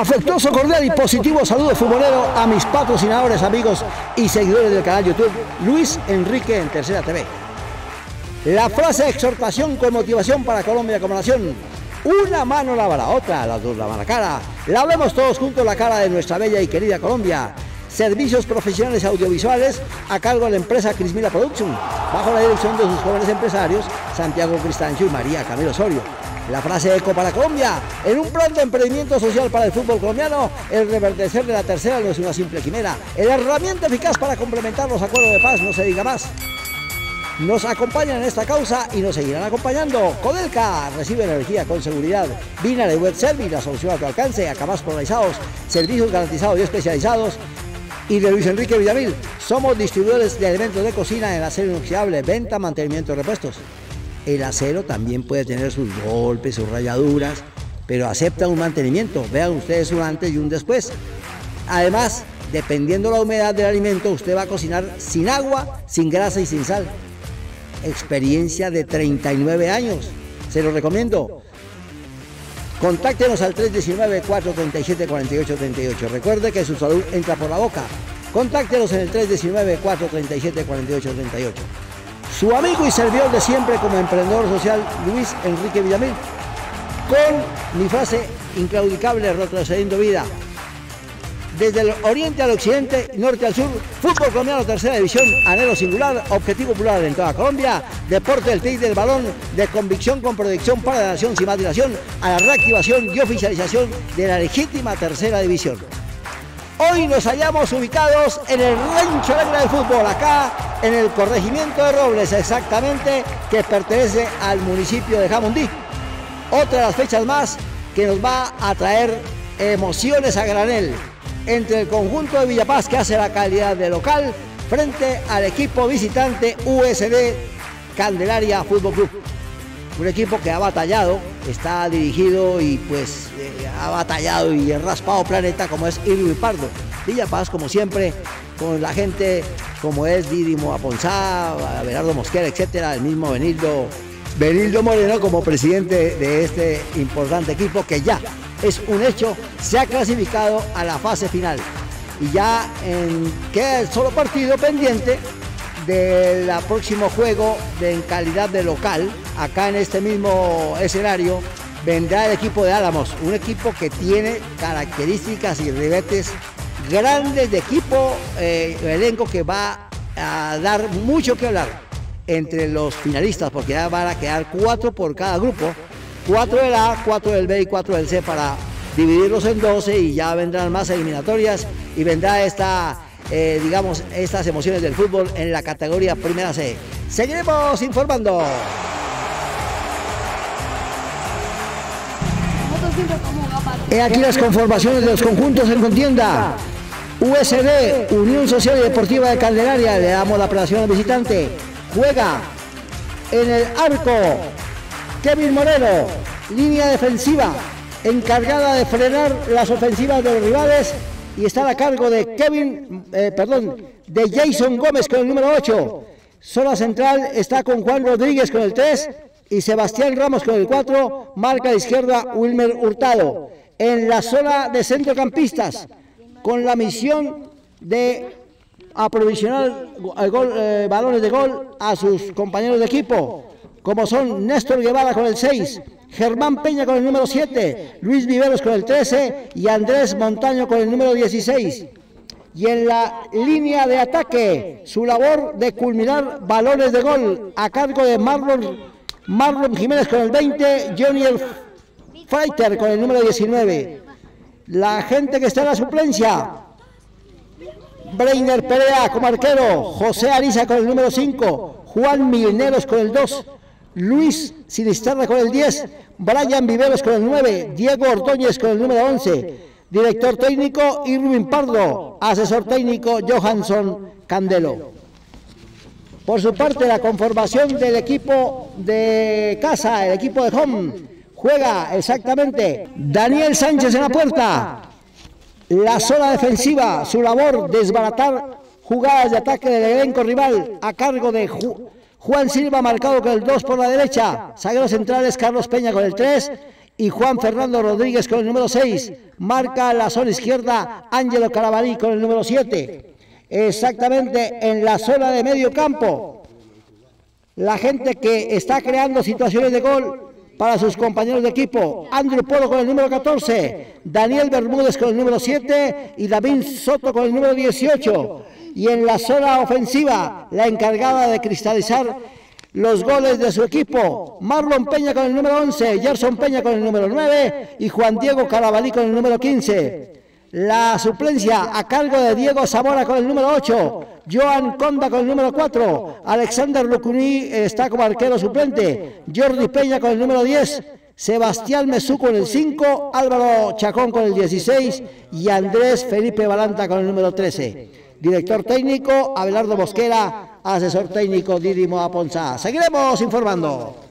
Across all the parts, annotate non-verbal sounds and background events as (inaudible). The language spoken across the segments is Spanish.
Afectuoso, cordial y positivo saludo futbolero a mis patrocinadores, amigos y seguidores del canal YouTube Luis Enrique en Tercera TV. La frase exhortación con motivación para Colombia como nación. Una mano lava la otra, las dos lavan la cara. Lavemos todos juntos la cara de nuestra bella y querida Colombia. Servicios profesionales audiovisuales a cargo de la empresa Crismila Production, bajo la dirección de sus jóvenes empresarios Santiago Cristancho y María Camilo Osorio. La frase Eco para Colombia, en un plan de emprendimiento social para el fútbol colombiano, el reverdecer de la tercera no es una simple quimera, el herramienta eficaz para complementar los acuerdos de paz, no se diga más. Nos acompañan en esta causa y nos seguirán acompañando. Codelca recibe energía con seguridad. Vina de Web Service, la solución a tu alcance, acabas polarizados, servicios garantizados y especializados. Y de Luis Enrique Villamil, somos distribuidores de elementos de cocina en acero inoxidable, venta, mantenimiento de repuestos. El acero también puede tener sus golpes, sus rayaduras, pero acepta un mantenimiento. Vean ustedes un antes y un después. Además, dependiendo la humedad del alimento, usted va a cocinar sin agua, sin grasa y sin sal. Experiencia de 39 años. Se lo recomiendo. Contáctenos al 319-437-4838. Recuerde que su salud entra por la boca. Contáctenos en el 319-437-4838 su amigo y servidor de siempre como emprendedor social, Luis Enrique Villamil, con mi frase inclaudicable, retrocediendo vida. Desde el oriente al occidente, norte al sur, fútbol colombiano tercera división, anhelo singular, objetivo popular en toda Colombia, deporte del TIC del balón, de convicción con proyección para la nación sin más dilación, a la reactivación y oficialización de la legítima tercera división. Hoy nos hallamos ubicados en el rancho alegre del fútbol, acá en el corregimiento de Robles, exactamente, que pertenece al municipio de Jamundí. Otra de las fechas más que nos va a traer emociones a granel entre el conjunto de Villapaz que hace la calidad de local frente al equipo visitante USD Candelaria Fútbol Club. Un equipo que ha batallado, está dirigido y pues ha batallado y raspado planeta como es Irwin Pardo. Villa Paz, como siempre, con la gente como es Didimo Aponzá, Berardo Mosquera, etcétera, el mismo Benildo, Benildo Moreno como presidente de este importante equipo que ya es un hecho, se ha clasificado a la fase final. Y ya queda el solo partido pendiente del próximo juego en calidad de local, acá en este mismo escenario, vendrá el equipo de Álamos, un equipo que tiene características y ribetes grandes de equipo, eh, elenco que va a dar mucho que hablar entre los finalistas, porque ya van a quedar cuatro por cada grupo, cuatro del A, cuatro del B y cuatro del C para dividirlos en 12 y ya vendrán más eliminatorias y vendrá esta eh, digamos, estas emociones del fútbol en la categoría Primera C. Seguiremos informando. He aquí las conformaciones de los conjuntos en contienda. USD, Unión Social y Deportiva de Candelaria, le damos la aprobación al visitante. Juega en el arco Kevin Moreno, línea defensiva, encargada de frenar las ofensivas de los rivales y está a cargo de Kevin, eh, perdón, de Jason Gómez con el número 8. Zona central está con Juan Rodríguez con el 3 y Sebastián Ramos con el 4. Marca de izquierda Wilmer Hurtado. En la zona de centrocampistas, con la misión de aprovisionar eh, balones de gol a sus compañeros de equipo, como son Néstor Guevara con el 6, Germán Peña con el número 7, Luis Viveros con el 13 y Andrés Montaño con el número 16. Y en la línea de ataque, su labor de culminar balones de gol a cargo de Marlon, Marlon Jiménez con el 20, Johnny el Fighter con el número 19. La gente que está en la suplencia, Breiner Perea como arquero, José Ariza con el número 5, Juan Milneros con el 2, Luis Sinisterra con el 10, Brian Viveros con el 9, Diego Ordóñez con el número 11, director técnico Irwin Pardo, asesor técnico Johansson Candelo. Por su parte, la conformación del equipo de casa, el equipo de home, juega exactamente. Daniel Sánchez en la puerta, la zona defensiva, su labor desbaratar jugadas de ataque del elenco rival a cargo de Juan Silva marcado con el 2 por la derecha. Zagueros centrales Carlos Peña con el 3 y Juan Fernando Rodríguez con el número 6. Marca la zona izquierda Ángelo Carabalí con el número 7. Exactamente en la zona de medio campo. La gente que está creando situaciones de gol para sus compañeros de equipo. Andrew Polo con el número 14, Daniel Bermúdez con el número 7 y David Soto con el número 18. Y en la zona ofensiva, la encargada de cristalizar los goles de su equipo. Marlon Peña con el número 11, Gerson Peña con el número 9 y Juan Diego Carabalí con el número 15. La suplencia a cargo de Diego Zamora con el número 8, Joan Conda con el número 4, Alexander Lucuní está como arquero suplente, Jordi Peña con el número 10, Sebastián Mesú con el 5, Álvaro Chacón con el 16 y Andrés Felipe Balanta con el número 13. Director técnico, Abelardo Mosquera, asesor técnico, Didimo Aponza. Seguiremos informando.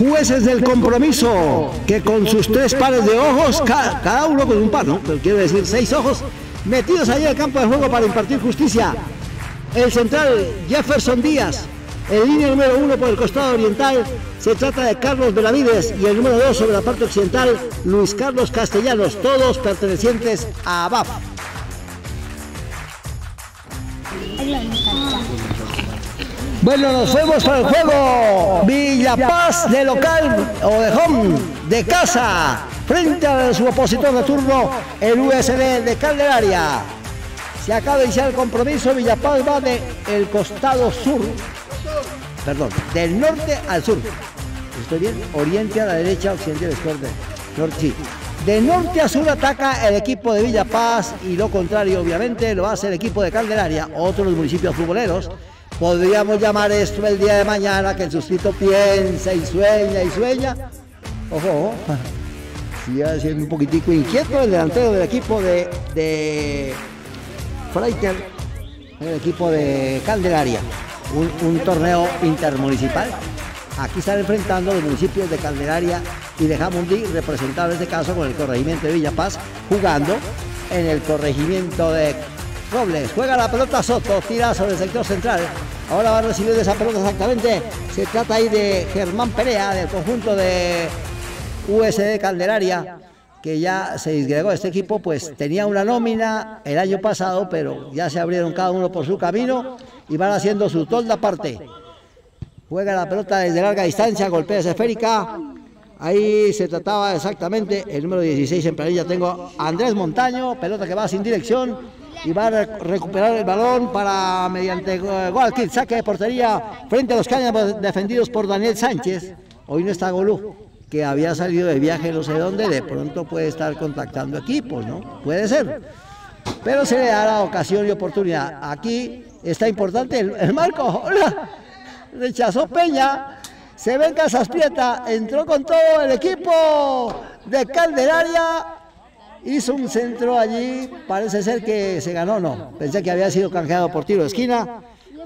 Jueces del compromiso que con sus tres pares de ojos, cada uno con un par, ¿no? Pero quiero decir seis ojos, metidos allí al campo de juego para impartir justicia. El central Jefferson Díaz, el línea número uno por el costado oriental, se trata de Carlos Benavides y el número dos sobre la parte occidental, Luis Carlos Castellanos, todos pertenecientes a ABAF. Bueno, nos fuimos para el juego. Villa Paz de local o de home, de casa, frente a su opositor de turno, el USB de Calderaria. Se acaba de iniciar el compromiso. Villa Paz va del el costado sur, perdón, del norte al sur. ¿Estoy bien? Oriente a la derecha, occidente al norte. norte De norte a sur ataca el equipo de Villa Paz y lo contrario, obviamente, lo hace el equipo de Calderaria, otros municipios futboleros Podríamos llamar esto el día de mañana que el suscrito piensa y sueña y sueña. Ojo, sigue (laughs) siendo un poquitico inquieto el delantero del equipo de, de Freiter, el equipo de Calderaria, un, torneo intermunicipal. Aquí están enfrentando los municipios de Calderaria y de Jamundí, representados en este caso con el corregimiento de Villa Paz, jugando en el corregimiento de Robles. Juega la pelota Soto, tira sobre el sector central. Ahora va a recibir esa pelota exactamente. Se trata ahí de Germán Perea, del conjunto de USD Calderaria, que ya se disgregó este equipo, pues tenía una nómina el año pasado, pero ya se abrieron cada uno por su camino y van haciendo su tolda aparte. Juega la pelota desde larga distancia, golpea esférica. Ahí se trataba exactamente el número 16 en planilla. Tengo Andrés Montaño, pelota que va sin dirección y va a recuperar el balón para mediante eh, saque de portería frente a los cañas defendidos por Daniel Sánchez. Hoy no está Golú, que había salido de viaje no sé dónde, de pronto puede estar contactando equipos, ¿no? Puede ser. Pero se le da la ocasión y oportunidad. Aquí está importante el, marco. (laughs) Rechazó Peña. Se ve en Casas Prieta. Entró con todo el equipo de Calderaria hizo un centro allí, parece ser que se ganó, no, pensé que había sido canjeado por tiro de esquina,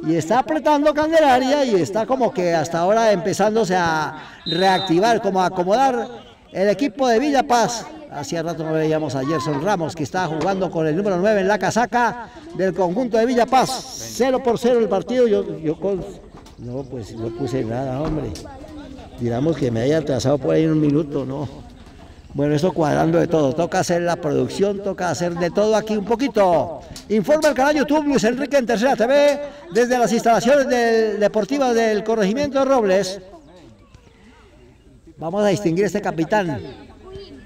y está apretando Candelaria y está como que hasta ahora empezándose a reactivar, como a acomodar el equipo de Villa Paz. Hacía rato no veíamos a Gerson Ramos, que está jugando con el número 9 en la casaca del conjunto de Villa Paz. 0 por 0 el partido, yo, yo. No, pues no puse nada, hombre. Digamos que me haya atrasado por ahí un minuto, no. Bueno, eso cuadrando de todo. Toca hacer la producción, toca hacer de todo aquí un poquito. Informa el canal YouTube Luis Enrique en Tercera TV desde las instalaciones deportivas del corregimiento de Robles. Vamos a distinguir este capitán.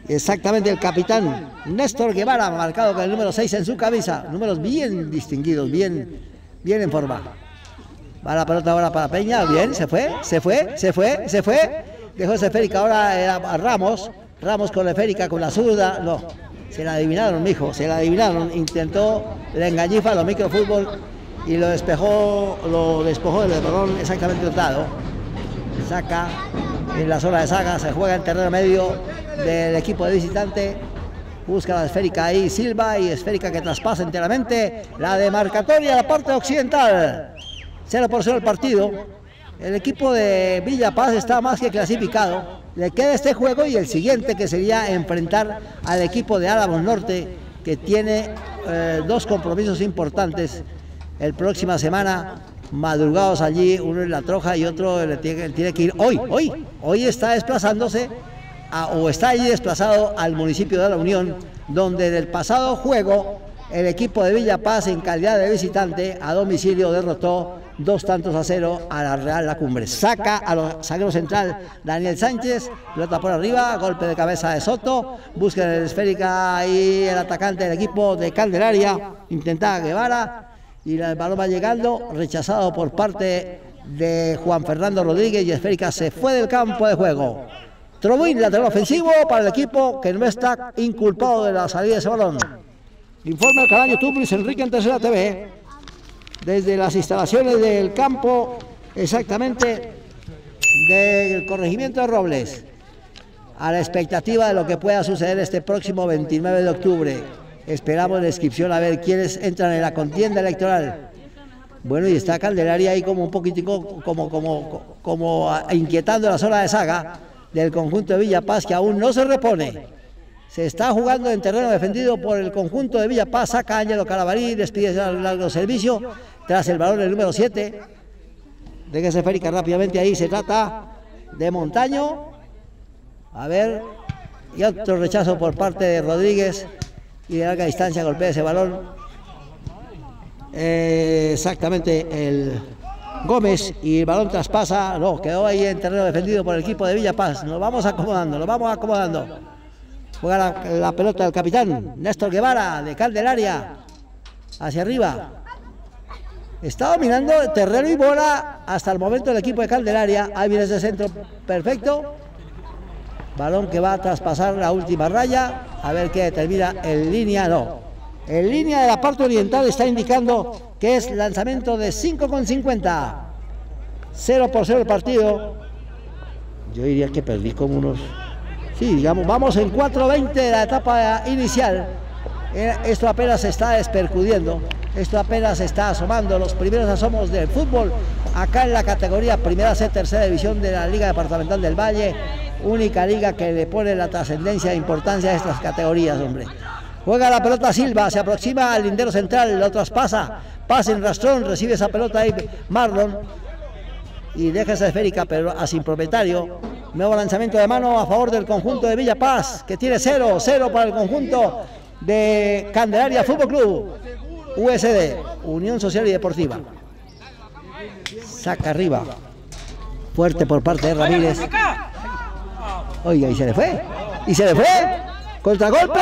Exactamente el capitán Néstor Guevara, marcado con el número 6 en su cabeza. Números bien distinguidos, bien, bien en forma. Va la pelota ahora para Peña. Bien, se fue, se fue, se fue, se fue. Dejó ese Férica ahora a Ramos. Ramos con la esférica, con la zurda, no. Se la adivinaron, mijo, se la adivinaron. Intentó la engañifa a los microfútbol y lo despejó, lo despojó del balón exactamente dotado. Saca en la zona de saga, se juega en terreno medio del equipo de visitante Busca la esférica ahí Silva y esférica que traspasa enteramente la demarcatoria, la parte occidental. 0 por 0 el partido. El equipo de Villa Paz está más que clasificado. Le queda este juego y el siguiente que sería enfrentar al equipo de Álamos Norte que tiene eh, dos compromisos importantes. El próxima semana madrugados allí, uno en la troja y otro tiene, que ir hoy, hoy, hoy está desplazándose o está allí desplazado al municipio de La Unión, donde del pasado juego el equipo de Villa Paz en calidad de visitante a domicilio derrotó dos tantos a cero a la Real La Cumbre. Saca a los zaguero central Daniel Sánchez, pelota por arriba, golpe de cabeza de Soto, busca la esférica y el atacante del equipo de Candelaria, intentaba Guevara y el balón va llegando, rechazado por parte de Juan Fernando Rodríguez y esférica se fue del campo de juego. Trobín, lateral ofensivo para el equipo que no está inculpado de la salida de ese balón. Informa el canal YouTube Luis Enrique en Tercera TV. Desde las instalaciones del campo, exactamente del corregimiento de Robles. A la expectativa de lo que pueda suceder este próximo 29 de octubre. Esperamos la inscripción a ver quiénes entran en la contienda electoral. Bueno, y está Calderaria ahí como un poquitico, como, como, como inquietando la zona de saga del conjunto de Villa Paz que aún no se repone. Se está jugando en terreno defendido por el conjunto de Villa Paz, saca Ángelo Calabarí, despide al largo servicio, tras el balón el número 7. Déjese Férica rápidamente ahí, se trata de Montaño. A ver, y otro rechazo por parte de Rodríguez y de larga distancia golpea ese balón. Eh, exactamente el Gómez y el balón traspasa, no, quedó ahí en terreno defendido por el equipo de Villa Paz. Nos vamos acomodando, nos vamos acomodando. Juega la, pelota del capitán Néstor Guevara de Caldelaria hacia arriba. Está dominando terreno y bola hasta el momento el equipo de Caldelaria. Ahí viene ese centro perfecto. Balón que va a traspasar la última raya. A ver qué termina en línea. No. En línea de la parte oriental está indicando que es lanzamiento de 5,50. 0 por 0 el partido. Yo diría que perdí como unos... Sí, digamos, vamos en 4.20 de la etapa inicial. Eh, esto apenas se está despercudiendo. Esto apenas se está asomando. Los primeros asomos del fútbol acá en la categoría Primera C, Tercera División de la Liga Departamental del Valle. Única liga que le pone la trascendencia e importancia a estas categorías, hombre. Juega la pelota Silva, se aproxima al lindero central, lo traspasa, pasa en rastrón, recibe esa pelota ahí Marlon y deja esa esférica, pero a sin propietario. Nuevo lanzamiento de mano a favor del conjunto de Villa Paz, que tiene cero, cero para el conjunto de Candelaria Fútbol Club, USD, Unión Social y Deportiva. Saca arriba, fuerte por parte de Ramírez. Oiga, y se le fue, y se le fue. Contragolpe,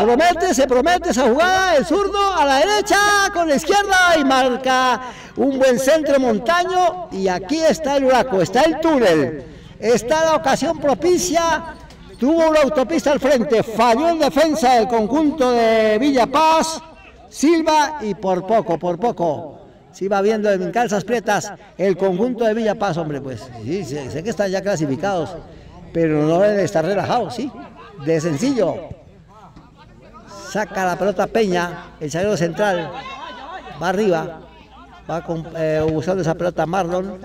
promete, se promete esa jugada, el zurdo a la derecha, con la izquierda y marca un buen centro montaño y aquí está el huraco, está el túnel, está la ocasión propicia, tuvo una autopista al frente, falló en defensa del conjunto de Villa Paz, Silva y por poco, por poco. Se iba viendo en calzas prietas el conjunto de Villa Paz, hombre, pues sí, sé, que están ya clasificados, pero no deben estar relajados, sí de sencillo. Saca la pelota Peña, el zaguero central, va arriba, va con, eh, usando esa pelota Marlon,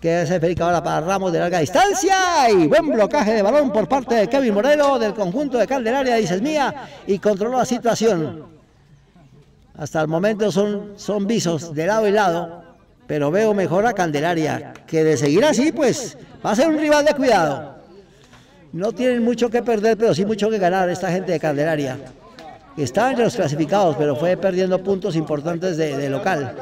que se verifica ahora para Ramos de larga distancia y buen blocaje de balón por parte de Kevin Moreno del conjunto de Calderaria, dices mía, y controló la situación. Hasta el momento son, son visos de lado y lado, pero veo mejor a Candelaria, que de seguir así, pues va a ser un rival de cuidado. No tienen mucho que perder, pero sí mucho que ganar esta gente de Candelaria. Está entre los clasificados, pero fue perdiendo puntos importantes de, local.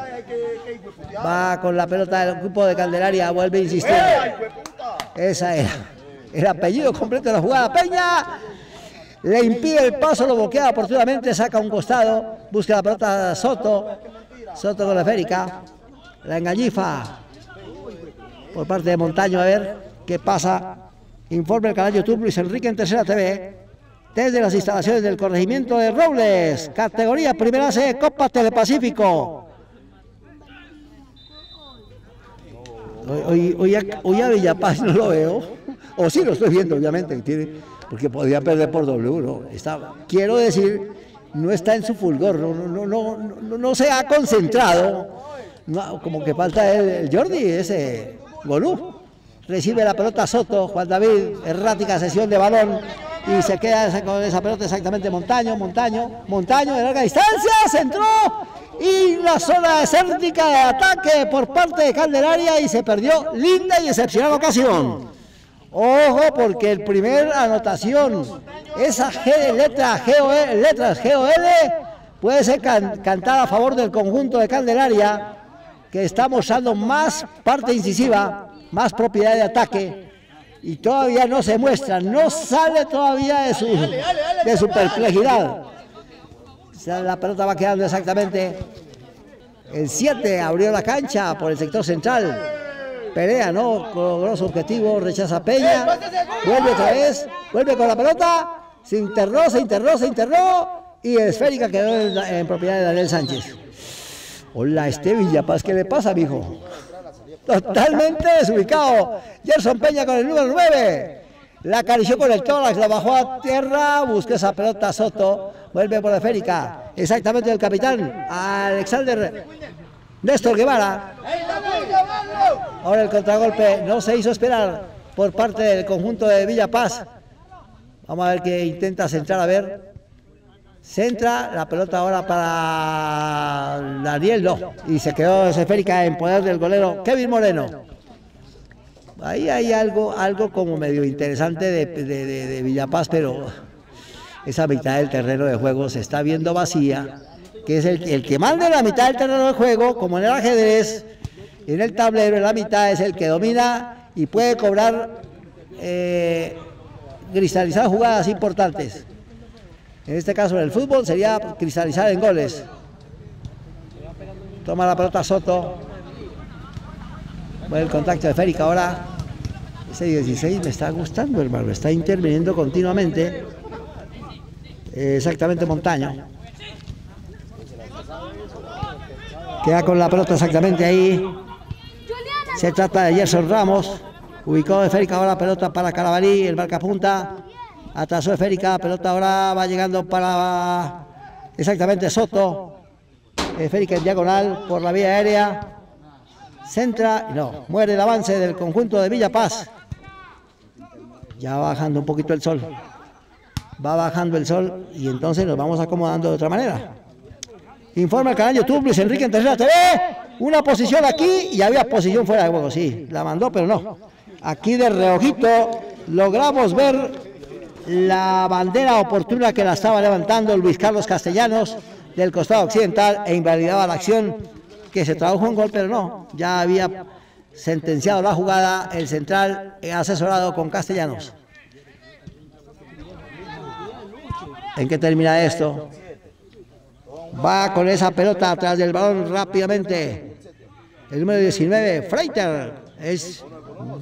Va con la pelota del grupo de Candelaria, vuelve a insistir. Esa era. El apellido completo de la jugada. Peña le impide el paso, lo bloquea oportunamente, saca un costado, busca la pelota Soto. Soto con la férica. La engañifa por parte de Montaño, a ver qué pasa Informe el canal YouTube Luis Enrique en Tercera TV. Desde las instalaciones del corregimiento de Robles, categoría Primera C, Copa Telepacífico. Hoy, hoy, hoy, a, Villapaz no lo veo. O sí lo estoy viendo, obviamente, porque podía perder por W. ¿no? Está, quiero decir, no está en su fulgor, no, no, no, no, no se ha concentrado. como que falta el, Jordi, ese Golú. Recibe la pelota Soto, Juan David, errática sesión de balón y se queda con esa pelota exactamente Montaño, Montaño, Montaño de larga distancia, se entró y la zona desértica de ataque por parte de Candelaria y se perdió linda y excepcional ocasión. Ojo porque el primer anotación, esa G letra, G letras GOL, puede ser cantada a favor del conjunto de Candelaria, que está mostrando más parte incisiva, más propiedad de ataque, y todavía no se muestra, no sale todavía de su, de su perplejidad. La pelota va quedando exactamente. El 7 abrió la cancha por el sector central. Perea, ¿no? Con su objetivo, rechaza Peña. Vuelve otra vez, vuelve con la pelota. Se internó, se internó, se internó. Y esférica quedó en, propiedad de Daniel Sánchez. Hola, este Villapaz, ¿qué le pasa, mijo? Totalmente desubicado. Gerson Peña con el número 9. La acarició con el tórax, la bajó a tierra, buscó esa pelota Soto, vuelve por la esférica, exactamente el capitán Alexander Néstor Guevara. Ahora el contragolpe no se hizo esperar por parte del conjunto de Villa Paz. Vamos a ver que intenta centrar, a ver. Centra la pelota ahora para Daniel, no. Y se quedó esférica en poder del golero Kevin Moreno. Ahí hay algo, algo como medio interesante de, de, Villapaz, pero esa mitad del terreno de juego se está viendo vacía, que es el, que manda la mitad del terreno de juego, como en el ajedrez, en el tablero, en la mitad es el que domina y puede cobrar, eh, cristalizar jugadas importantes. En este caso en el fútbol sería cristalizar en goles. Toma la pelota Soto, el contacto de Férica ahora. Ese 16 me está gustando, hermano. Está interviniendo continuamente. exactamente Montaño. Queda con la pelota exactamente ahí. Se trata de Gerson Ramos. Ubicó de Férica ahora la pelota para Carabalí, el marca punta. Atrasó de Férica, pelota ahora va llegando para exactamente Soto. Férica en diagonal por la vía aérea centra, no, muere el avance del conjunto de Villa Paz. Ya bajando un poquito el sol. Va bajando el sol y entonces nos vamos acomodando de otra manera. Informa el canal YouTube Luis Enrique en Tercera TV. Una posición aquí y había posición fuera de juego. Sí, la mandó, pero no. Aquí de reojito logramos ver la bandera oportuna que la estaba levantando Luis Carlos Castellanos del costado occidental e invalidaba la acción que se tradujo un gol, pero no, ya había sentenciado la jugada el central asesorado con Castellanos. ¿En qué termina esto? Va con esa pelota atrás del balón rápidamente. El número 19, Freiter. Es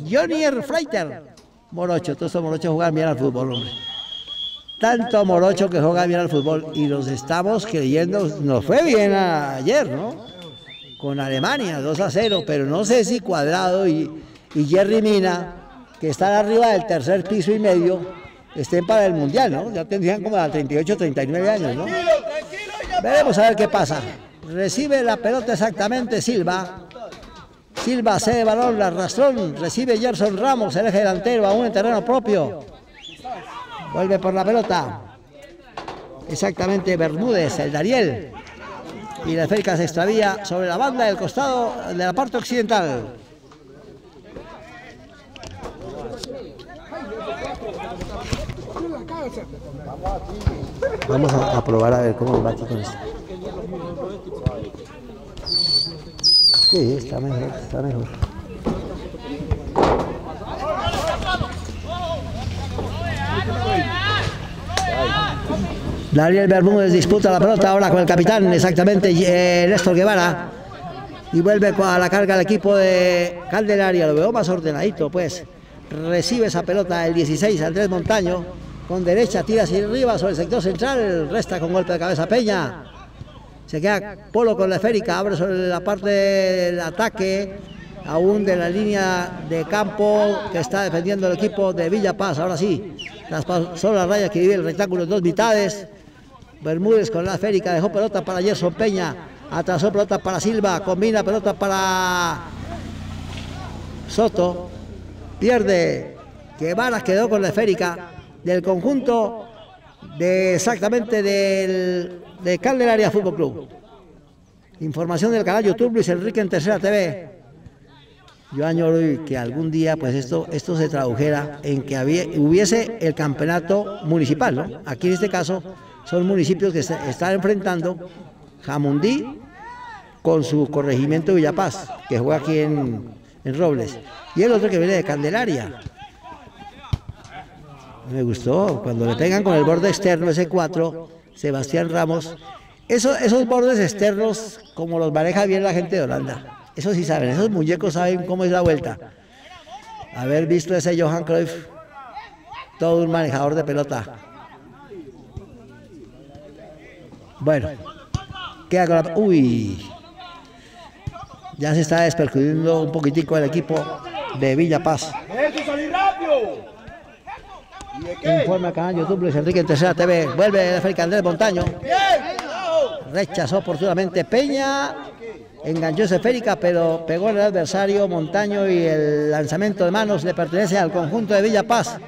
Jonier Freiter. Morocho, todos estos morochos juegan bien al fútbol, hombre. Tanto morocho que juega bien al fútbol y los estamos creyendo. Nos fue bien ayer, ¿no? con Alemania, 2 a 0, pero no sé si Cuadrado y, Jerry Mina, que están arriba del tercer piso y medio, estén para el Mundial, ¿no? Ya tendrían como a 38, 39 años, ¿no? Veremos a ver qué pasa. Recibe la pelota exactamente Silva. Silva cede balón, la arrastrón, recibe Gerson Ramos, el eje delantero, aún en terreno propio. Vuelve por la pelota. Exactamente Bermúdez, el Dariel y la esférica se extravía sobre la banda del costado de la parte occidental. Vamos a, probar a ver cómo va con esto. Sí, está mejor, está mejor. Daniel Bermúdez disputa la pelota ahora con el capitán, exactamente eh, Néstor Guevara. Y vuelve a la carga el equipo de Candelaria, lo veo más ordenadito, pues. Recibe esa pelota el 16, Andrés Montaño. Con derecha tira hacia arriba sobre el sector central, resta con golpe de cabeza Peña. Se queda Polo con la esférica, abre sobre la parte del ataque. aún de la línea de campo que está defendiendo el equipo de Villa Paz. Ahora sí, traspasó la raya que vive el rectángulo en dos mitades. Bermúdez con la esférica dejó pelota para Gerson Peña. Atrasó pelota para Silva. Combina pelota para Soto. Pierde. Guevara quedó con la esférica del conjunto de exactamente del de Calderaria Fútbol Club. Información del canal YouTube Luis Enrique en Tercera TV. Yo añoro que algún día pues esto, esto se tradujera en que hubiese el campeonato municipal. ¿no? Aquí en este caso son municipios que están enfrentando Jamundí con su corregimiento Villapaz, que juega aquí en, en Robles, y el otro que viene de Candelaria. Me gustó, cuando le tengan con el borde externo ese 4, Sebastián Ramos, eso, esos bordes externos, como los maneja bien la gente de Holanda. Eso sí saben, esos muñecos saben cómo es la vuelta. Haber visto ese Johan Cruyff, todo un manejador de pelota. Bueno, queda con. Uy, ya se está despercutiendo un poquitico el equipo de Villa Paz. Informe acá en YouTube Luis Enrique en Tercera TV. Vuelve el Andrés Montaño. Rechazó oportunamente Peña enganchó esférica, pero pegó el adversario Montaño y el lanzamiento de manos le pertenece al conjunto de Villa Paz.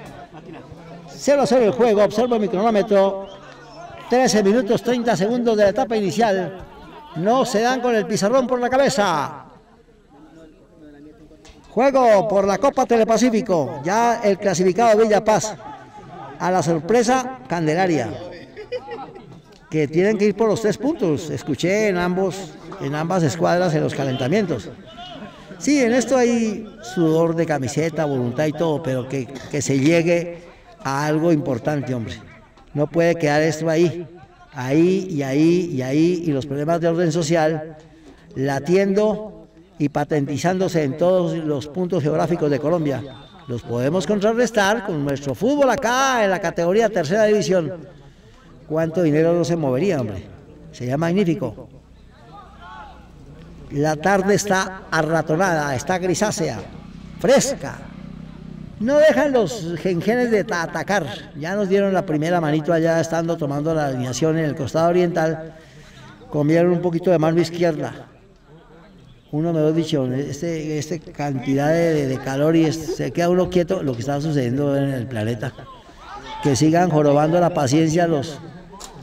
0-0 el juego, observo el cronómetro, 13 minutos 30 segundos de la etapa inicial. No se dan con el pizarrón por la cabeza. Juego por la Copa Telepacífico, ya el clasificado Villa Paz. A la sorpresa, Candelaria que tienen que ir por los tres puntos. Escuché en, ambos, en ambas escuadras en los calentamientos. Sí, en esto hay sudor de camiseta, voluntad y todo, pero que, que se llegue a algo importante, hombre. No puede quedar esto ahí, ahí y ahí y ahí, y los problemas de orden social latiendo y patentizándose en todos los puntos geográficos de Colombia. Los podemos contrarrestar con nuestro fútbol acá en la categoría tercera división cuánto dinero no se movería, hombre. Sería magnífico. La tarde está arratonada, está grisácea, fresca. No dejan los gengenes de atacar. Ya nos dieron la primera manito allá estando tomando la alineación en el costado oriental. Comieron un poquito de mano izquierda. Uno me lo dicho, este, este cantidad de, calor y se queda uno quieto lo que está sucediendo en el planeta. Que sigan jorobando la paciencia los,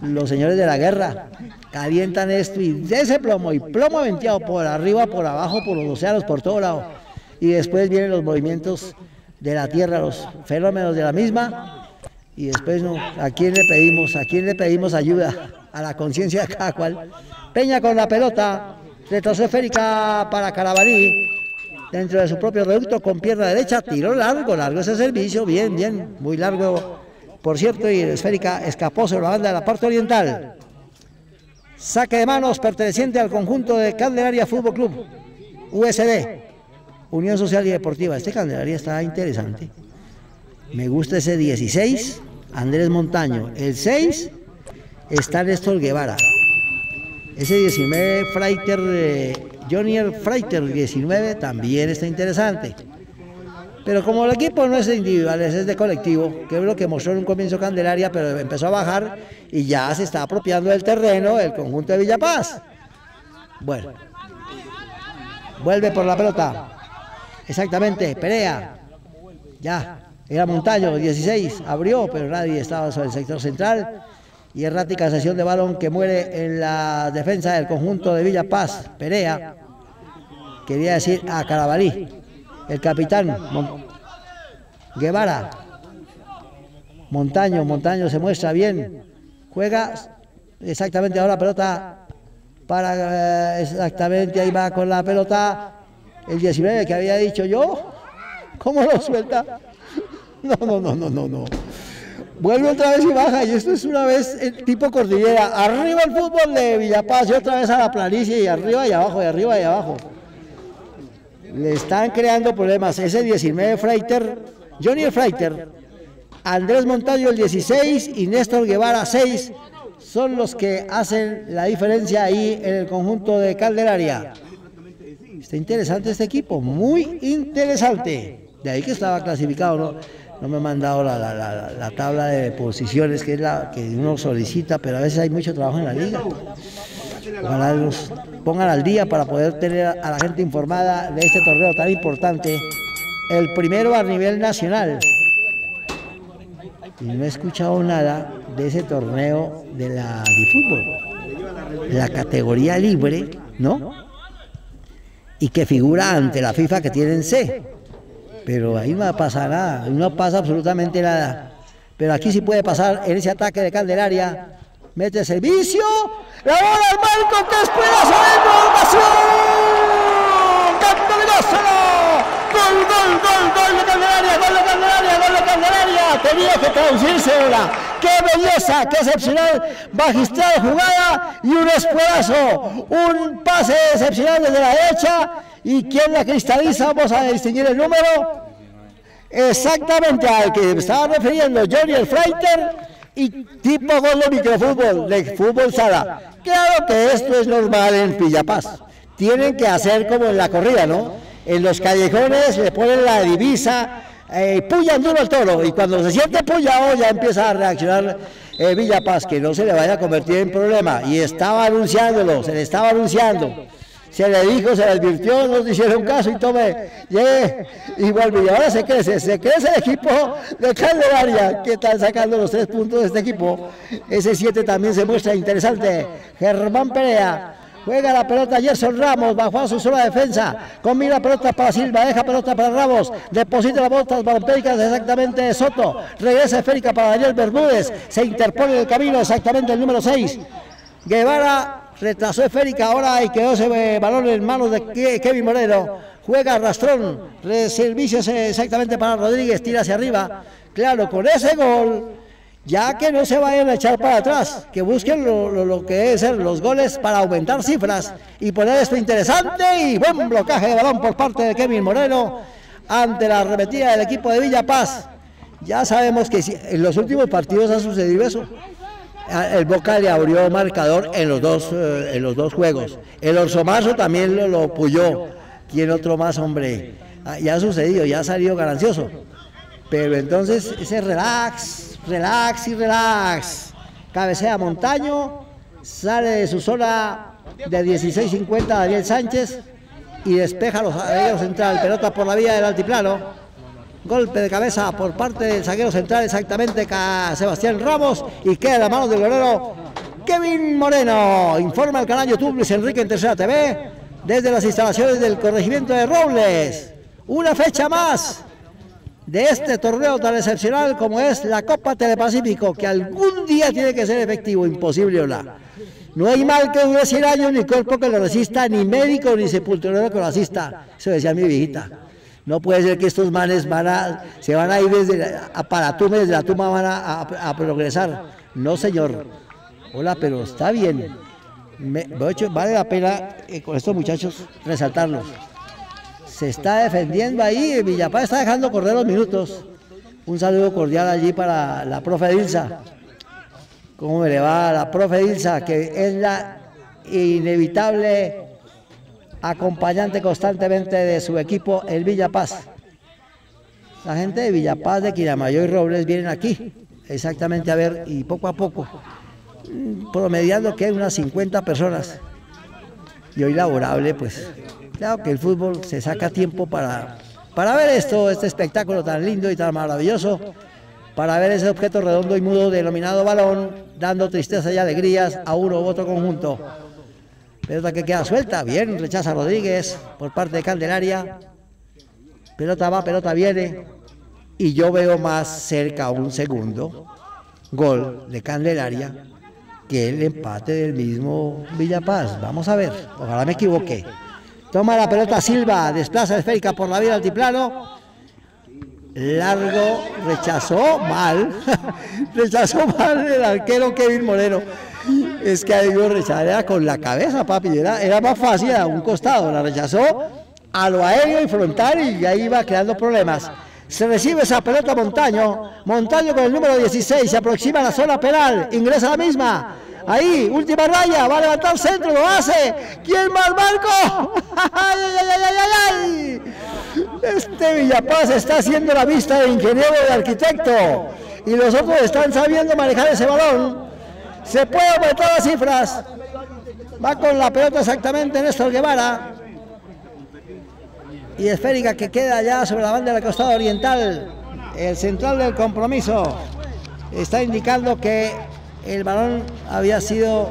los señores de la guerra calientan esto y de ese plomo y plomo venteado por arriba, por abajo, por los océanos, por todo lado. Y después vienen los movimientos de la tierra, los fenómenos de la misma. Y después, no, ¿a quién le pedimos? ¿A quién le pedimos ayuda? A la conciencia de cada cual. Peña con la pelota, retrocesférica para Carabalí, dentro de su propio reducto con pierna derecha, tiró largo, largo ese servicio, bien, bien, muy largo por cierto, y esférica escapó sobre la banda de la parte oriental. Saque de manos perteneciente al conjunto de Candelaria Fútbol Club, USD, Unión Social y Deportiva. Este Candelaria está interesante. Me gusta ese 16, Andrés Montaño. El 6 está Néstor Guevara. Ese 19, Freiter, eh, Freiter 19, también está interesante. Pero como el equipo no es de individuales, es de colectivo, que es lo que mostró en un comienzo Candelaria, pero empezó a bajar y ya se está apropiando del terreno el conjunto de Villapaz. Bueno, vuelve por la pelota. Exactamente, Perea. Ya, era Montaño, 16, abrió, pero nadie estaba sobre el sector central. Y errática sesión de balón que muere en la defensa del conjunto de Villapaz, Perea. Quería decir a Carabalí el capitán Guevara. Montaño, Montaño se muestra bien. Juega exactamente ahora pelota para eh, exactamente ahí va con la pelota el 19 que había dicho yo. ¿Cómo lo suelta? (laughs) No, no, no, no, no, no. Vuelve otra vez y baja y esto es una vez el tipo cordillera. Arriba el fútbol de Villapaz y otra vez a la planicie y arriba y abajo y arriba y abajo le están creando problemas. Ese 19 Freiter, Johnny Freiter, Andrés Montaño el 16 y Néstor Guevara 6 son los que hacen la diferencia ahí en el conjunto de Calderaria. Está interesante este equipo, muy interesante. De ahí que estaba clasificado, ¿no? No me han mandado la, tabla de posiciones que es la que uno solicita, pero a veces hay mucho trabajo en la liga. Ojalá los pongan al día para poder tener a la gente informada de este torneo tan importante, el primero a nivel nacional. Y no he escuchado nada de ese torneo de la de fútbol, la categoría libre, ¿no? Y que figura ante la FIFA que tienen C pero ahí no pasa nada, no pasa absolutamente nada. Pero aquí sí puede pasar en ese ataque de Candelaria. Mete servicio, la bola al marco que espera sobre ¡Gol, gol, gol, gol de Candelaria, gol de Candelaria, gol de Candelaria! Tenía que traducirse ahora. ¡Qué belleza, qué excepcional, magistral jugada y un espuelazo! Un pase excepcional desde la derecha ¿Y quién la cristaliza? Vamos a distinguir el número. Exactamente al que estaba refiriendo Johnny el Freiter y tipo gol de microfútbol, de fútbol sala. Claro que esto es normal en Pillapaz. Tienen que hacer como en la corrida, ¿no? En los callejones le ponen la divisa, eh, pullan duro al toro y cuando se siente pullado ya empieza a reaccionar eh, Villapaz, que no se le vaya a convertir en problema. Y estaba anunciándolo, se le estaba anunciando se le dijo, se le advirtió, no hicieron caso y tome, llegue y vuelve. Ahora se crece, se crece el equipo de Candelaria, que están sacando los tres puntos de este equipo. Ese siete también se muestra interesante. Germán Perea. Juega la pelota Gerson Ramos bajo a su sola defensa. Combina pelota para Silva, deja pelota para Ramos. Deposita la botas balompéricas exactamente de Soto. Regresa esférica para Daniel Bermúdez. Se interpone en el camino exactamente el número 6. Guevara retrasó esférica ahora y quedó ese balón en manos de Kevin Moreno. Juega Rastrón, servicios exactamente para Rodríguez, tira hacia arriba. Claro, con ese gol, ya que no se vayan a echar para atrás, que busquen lo, que es ser los goles para aumentar cifras y poner esto interesante y buen blocaje de balón por parte de Kevin Moreno ante la arremetida del equipo de Villa Paz. Ya sabemos que en los últimos partidos ha sucedido eso. Ah, el Boca le abrió marcador en los dos, eh, en los dos juegos. El Orsomazo también lo, lo puyó. ¿Quién otro más, hombre? Ah, ya ha sucedido, ya ha salido ganancioso. Pero entonces ese relax, relax y relax. Cabecea Montaño, sale de su zona de 16.50 Daniel Sánchez y despeja los central central, pelota por la vía del altiplano. Golpe de cabeza por parte del zaguero central, exactamente Sebastián Ramos. Y queda la mano del golero Kevin Moreno. Informa el canal YouTube Luis Enrique en Tercera TV desde las instalaciones del corregimiento de Robles. Una fecha más de este torneo tan excepcional como es la Copa Telepacífico, que algún día tiene que ser efectivo, imposible o. No hay mal que dure 100 años, ni cuerpo que lo resista, ni médico, ni sepulturero que lo asista. Eso decía mi viejita. No puede ser que estos manes van a, se van a ir desde a Paratume, desde la tumba van a, progresar. No, señor. Hola, pero está bien. Me, vale la pena eh, con estos muchachos resaltarlos. Se está defendiendo ahí, Villapá está dejando correr los minutos. Un saludo cordial allí para la profe Dilsa. ¿Cómo me le va la profe Dilsa? Que es la inevitable acompañante constantemente de su equipo, el Villapaz. La gente de Villapaz, de Quiramayo y Robles vienen aquí, exactamente a ver, y poco a poco, promediando que hay unas 50 personas. Y hoy laborable, pues, claro que el fútbol se saca tiempo para, para ver esto, este espectáculo tan lindo y tan maravilloso, para ver ese objeto redondo y mudo denominado balón, dando tristeza y alegrías a uno u otro conjunto. Pelota que queda suelta, bien, rechaza Rodríguez por parte de Candelaria. Pelota va, pelota viene. Y yo veo más cerca un segundo gol de Candelaria que el empate del mismo Villapaz. Vamos a ver, ojalá me equivoque. Toma la pelota Silva, desplaza esférica por la vía altiplano. Largo, rechazó mal, (laughs) rechazó mal el arquero Kevin Moreno. Es que debió rechazar con la cabeza, papi. Era, era más fácil a un costado. La rechazó a lo aéreo y frontal y ahí iba creando problemas. Se recibe esa pelota Montaño. Montaño con el número 16. Se aproxima a la zona penal. Ingresa la misma. Ahí, última raya, va a levantar centro, lo hace. ¿Quién más, Marco? (laughs) ¡Ay, ay, ay, ay, ay! Este Villapaz está haciendo la vista de ingeniero y de arquitecto. Y los otros están sabiendo manejar ese balón. Se puede aumentar las cifras. Va con la pelota exactamente Néstor Guevara. Y esférica que queda ya sobre la banda del costado oriental. El central del compromiso está indicando que el balón había sido,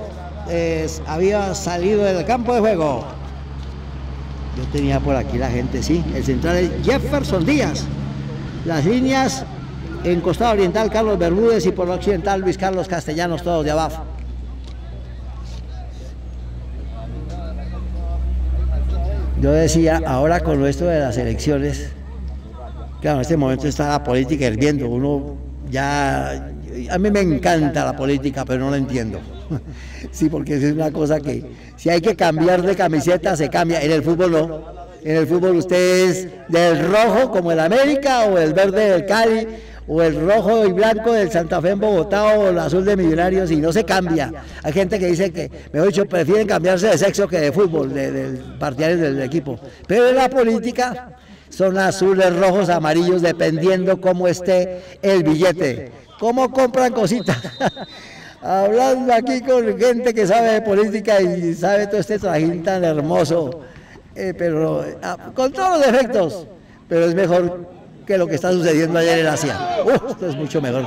había salido del campo de juego. Yo tenía por aquí la gente, sí. El central es Jefferson Díaz. Las líneas en costado oriental Carlos Bermúdez y por occidental Luis Carlos Castellanos, todos de abajo. Yo decía, ahora con esto de las elecciones, claro, en este momento está la política hirviendo, uno ya, a mí me encanta la política, pero no la entiendo. (laughs) Sí, porque es una cosa que si hay que cambiar de camiseta, se cambia. En el fútbol no. En el fútbol usted es del rojo como el América o el verde del Cali o el rojo y blanco del Santa Fe en Bogotá o el azul de Millonarios y no se cambia. Hay gente que dice que, mejor dicho, prefieren cambiarse de sexo que de fútbol, de, de partidarios del equipo. Pero en la política son azules, rojos, amarillos, dependiendo cómo esté el billete. ¿Cómo compran cositas? (laughs) Hablando aquí con gente que sabe de política y sabe todo este trajín tan hermoso, eh, pero ah, con todos los defectos, pero es mejor que lo que está sucediendo ayer en Asia. esto es mucho mejor.